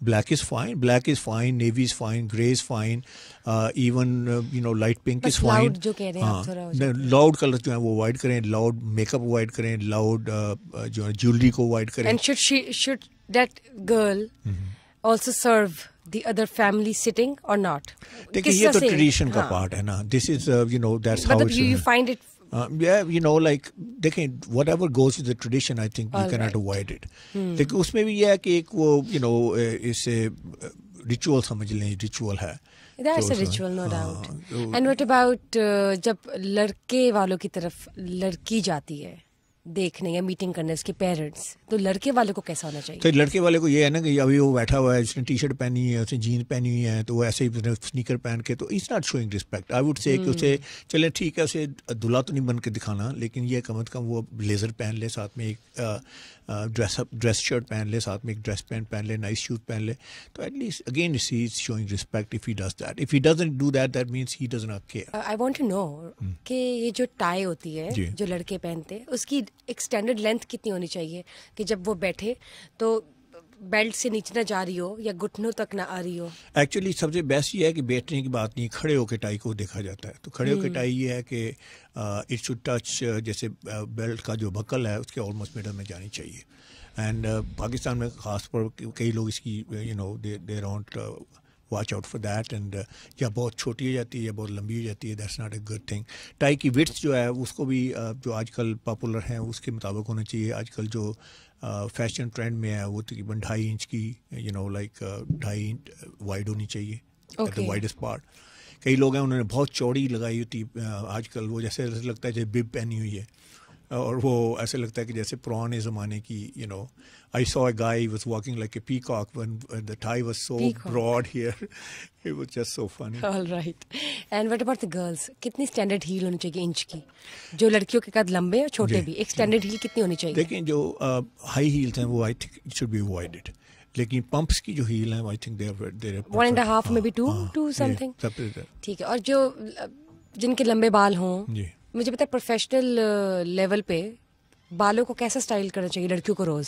black is fine black is fine navy is fine gray is fine uh, even uh, you know light pink बस is fine loud जो कह रहे हैं आप थोड़ा हो जाता लाउड कलर जो है वो अवॉइड करें लाउड मेकअप अवॉइड करें लाउड जो है ज्वेलरी को अवॉइड करें and should she should that girl also serve the other family sitting और नॉट देखिए ये तो ट्रेडिशन का पार्ट है ना this is you know that's how मतलब you you find It yeah you know like देखें whatever goes with the tradition I think you All cannot right. avoid it देखिए उसमें भी ये है कि एक वो you know इसे रिचुअल समझ लें रिचुअल है That's तो a उसमें- ritual, no हाँ, doubt. तो- And what about uh, जब लड़के वालों की तरफ लड़की जाती है देखने या मीटिंग करने उसके पेरेंट्स तो लड़के वाले को कैसा होना चाहिए? तो लड़के वाले को ये है ना कि अभी वो बैठा हुआ है उसने टी शर्ट पहनी है उसने जीन पहनी हुई है तो वो ऐसे ही उसने स्नीकर पहन के तो it's not showing respect I would say कि उसे चले ठीक है उसे दूल्हा तो नहीं बन के दिखाना लेकिन ये कम अज़ कम वो ब्लेजर पहन ले साथ में एक ड्रेस अप ड्रेस शर्ट पहन ले साथ में एक ड्रेस पैंट पहन ले नाइस शूज़ पहन ले तो at least again she is showing respect if he does that if he doesn't do that that means he does not care I want to know कि ये जो टाई होती है जो लड़के पहनते हैं उसकी एक स्टैंडर्ड लेंथ कितनी होनी चाहिए कि जब वो बैठे तो बेल्ट से नीचे ना जा रही हो या घुटनों तक ना आ रही हो? एक्चुअली सबसे बेस्ट ये है कि बैठने की बात नहीं खड़े होकर टाई को देखा जाता है। तो खड़े होकर टाई ये है कि इट शुड टच जैसे बेल्ट का जो बकल है उसके ऑलमोस्ट मिडल में जानी चाहिए। एंड पाकिस्तान में ख़ास पर कई लोग इसकी you know they they don't watch out for that and या बहुत छोटी हो जाती है या बहुत लंबी हो जाती है that's not a good thing tie की विट्स जो है उसको भी uh, जो आजकल पॉपुलर हैं उसके मुताबिक होना चाहिए। आजकल जो फ़ैशन uh, ट्रेंड में है वो तकरीबन ढाई इंच की यू नो लाइक ढाई इंच वाइड होनी चाहिए एट द वाइडेस्ट पार्ट कई लोग हैं उन्होंने बहुत चौड़ी लगाई होती uh, आजकल वो जैसे लगता है जैसे बिब पहनी हुई है। और वो ऐसे लगता है कि जैसे पुराने ज़माने की you know I saw a guy was walking like a peacock when the tie was so broad here it was just so funny all right and what about the girls कितनी स्टैंडर्ड हील होनी चाहिए inch की? जो लड़कियों के कद लंबे और छोटे भी एक स्टैंडर्ड हील कितनी होनी चाहिए? देखिए जो हाई हील्स हैं वो I think should be avoided लेकिन पंप्स की जो हील है I think there there one and half में भी टू टू समथिंग ठीक है और जो जिनके लंबे बाल हों जी। मुझे पता है प्रोफेशनल लेवल पे बालों को कैसा स्टाइल करना चाहिए लड़कियों को रोज?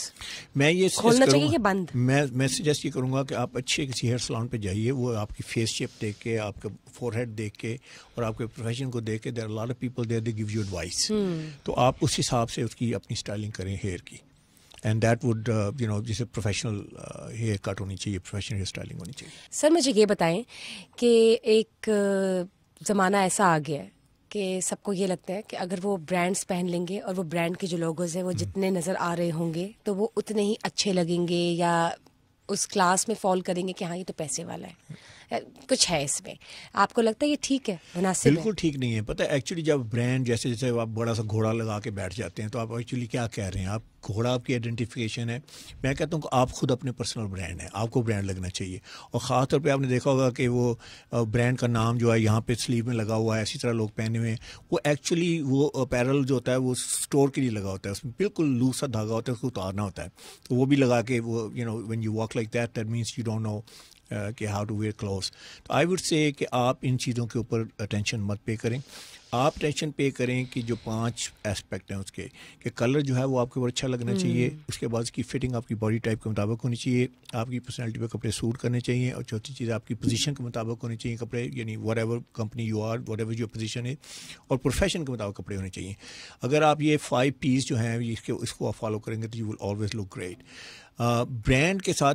मैं ये खोलना चाहिए कि बंद? मैं मैं सजेस्ट ये करूँगा कि आप अच्छे किसी हेयर सलॉन पे जाइए वो आपकी फेस शेप देख के आपका फोरहेड देख के और आपके प्रोफेशन को देख के there lot of people there they give you advice तो आप उस हिसाब से उसकी अपनी स्टाइलिंग करें हेयर की। And that would you know जिसे प्रोफेशनल हेयर कट होनी चाहिए प्रोफेशनल हेयर स्टाइलिंग होनी चाहिए। सर मुझे ये बताएँ कि एक uh, ज़माना ऐसा आ गया है कि सबको ये लगता है कि अगर वो ब्रांड्स पहन लेंगे और वो ब्रांड के जो लोगोज हैं वो जितने नज़र आ रहे होंगे तो वो उतने ही अच्छे लगेंगे या उस क्लास में फॉल करेंगे कि हाँ ये तो पैसे वाला है। कुछ है इसमें। आपको लगता है ये ठीक है, मुनासिब बिल्कुल ठीक नहीं है। पता है एक्चुअली जब ब्रांड जैसे जैसे आप बड़ा सा घोड़ा लगा के बैठ जाते हैं तो आप एक्चुअली क्या कह रहे हैं? आप घोड़ा आपकी आइडेंटिफिकेशन है। मैं कहता हूँ कि आप खुद अपने पर्सनल ब्रांड है। आपको ब्रांड लगना चाहिए। और ख़ास तौर आपने देखा होगा कि वो ब्रांड का नाम जो है यहाँ पे स्लीव में लगा हुआ है इसी तरह लोग पहने हुए हैं। वो एक्चुअली वो अपैरल जो होता है, वो स्टोर के लिए लगा होता है। उसमें बिल्कुल लूज सा धागा होता है, उसको उतारना होता है। तो वो भी लगा के वो you know when you walk like that that means you don't know कि हाउ टू वेयर क्लोथ तो आई वुड से कि आप इन चीज़ों के ऊपर अटेंशन मत पे करें। आप टेंशन पे करें कि जो पाँच एस्पेक्ट हैं उसके कि कलर जो है वो आपके ऊपर अच्छा लगना चाहिए हम्म। उसके बाद उसकी फिटिंग आपकी बॉडी टाइप के मुताबिक होनी चाहिए आपकी पर्सनैलिटी पे कपड़े सूट करने चाहिए और चौथी चीज़ आपकी पोजीशन के मुताबिक होनी चाहिए कपड़े यानी whatever company you are whatever जो पोजीशन है और प्रोफेशन के मुताबिक कपड़े होने चाहिए। अगर आप ये फाइव पीस जो हैं इसके इसको आप फॉलो करेंगे तो you will always look great brand के साथ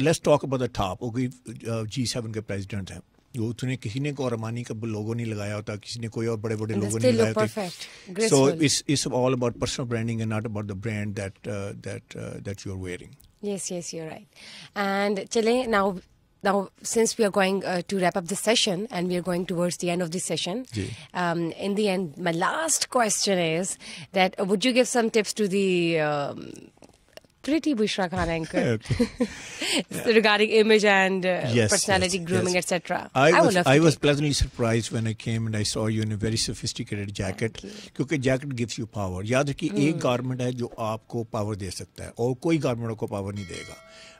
let's talk about the top वो जी सेवन के प्रेसिडेंट हैं। वो उसने किसी ने को अरमानी का लोगो नहीं लगाया होता किसी ने कोई और बड़े बड़े लोगो नहीं लगाए होते so it's it's all about personal branding and not about the brand that that that you are wearing Yes, yes, you're right. And Chile, now now since we are going uh, to wrap up this session and we are going towards the end of this session um, in the end my last question is that uh, would you give some tips to the um, pretty Bushra Khan anchor yeah. regarding image and uh, yes, personality yes, grooming, yes. etc. I, I was, I was pleasantly surprised when I came and I saw you in a very sophisticated jacket क्योंकि jacket gives you power. याद रखिए hmm. एक garment है जो आपको power दे सकता है और कोई garment आपको power नहीं देगा.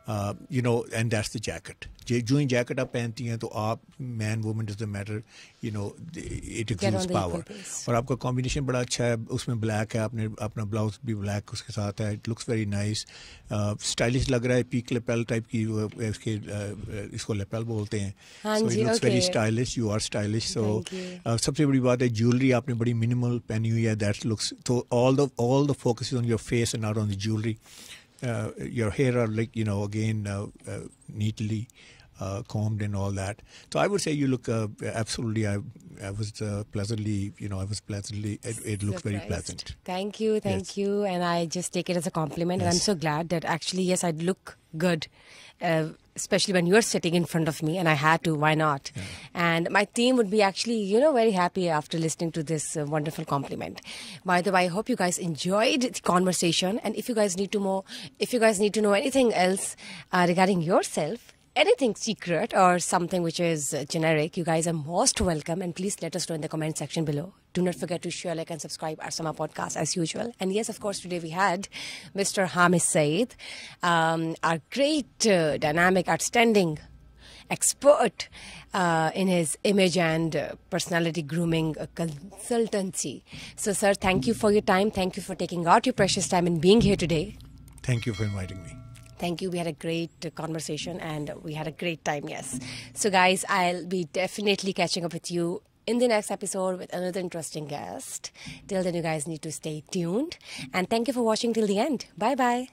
You know and that's the jacket जो ही जैकेट आप पहनती हैं तो आप man women does the matter you know it exudes power और आपका कॉम्बिनेशन बड़ा अच्छा है उसमें ब्लैक है आपने अपना ब्लाउज भी ब्लैक उसके साथ है it looks very nice stylish लग रहा है पीक लेपेल टाइप की इसके uh, इसको लेपेल बोलते हैं. So it looks very stylish you are stylish so सबसे बड़ी बात है ज्वेलरी आपने बड़ी मिनिमल पहनी हुई है दैट लुक्स तो all the all the focus on your face and not on the jewellery uh, your hair are like you know again uh, uh, neatly uh, combed and all that. So I would say you look uh, absolutely. I, I was uh, pleasantly, you know, I was pleasantly. It, it looks very pleasant. Thank you, thank yes. you, and I just take it as a compliment. Yes. And I'm so glad that actually, yes, I look good especially when you're sitting in front of me and I had to, why not? Yeah. And my team would be actually, you know, very happy after listening to this uh, wonderful compliment. By the way, I hope you guys enjoyed the conversation. And if you guys need to know, if you guys need to know anything else uh, regarding yourself, anything secret or something which is generic, you guys are most welcome. And please let us know in the comment section below. Do not forget to share, like, and subscribe our summer podcast as usual. And yes, of course, today we had Mr. Hamis Said, um, our great, uh, dynamic, outstanding expert uh, in his image and uh, personality grooming uh, consultancy. So, sir, thank you for your time. Thank you for taking out your precious time and being here today. Thank you for inviting me. Thank you. We had a great conversation and we had a great time, yes. So, guys, I'll be definitely catching up with you in the next episode with another interesting guest. Till then, you guys need to stay tuned. And thank you for watching till the end. Bye bye.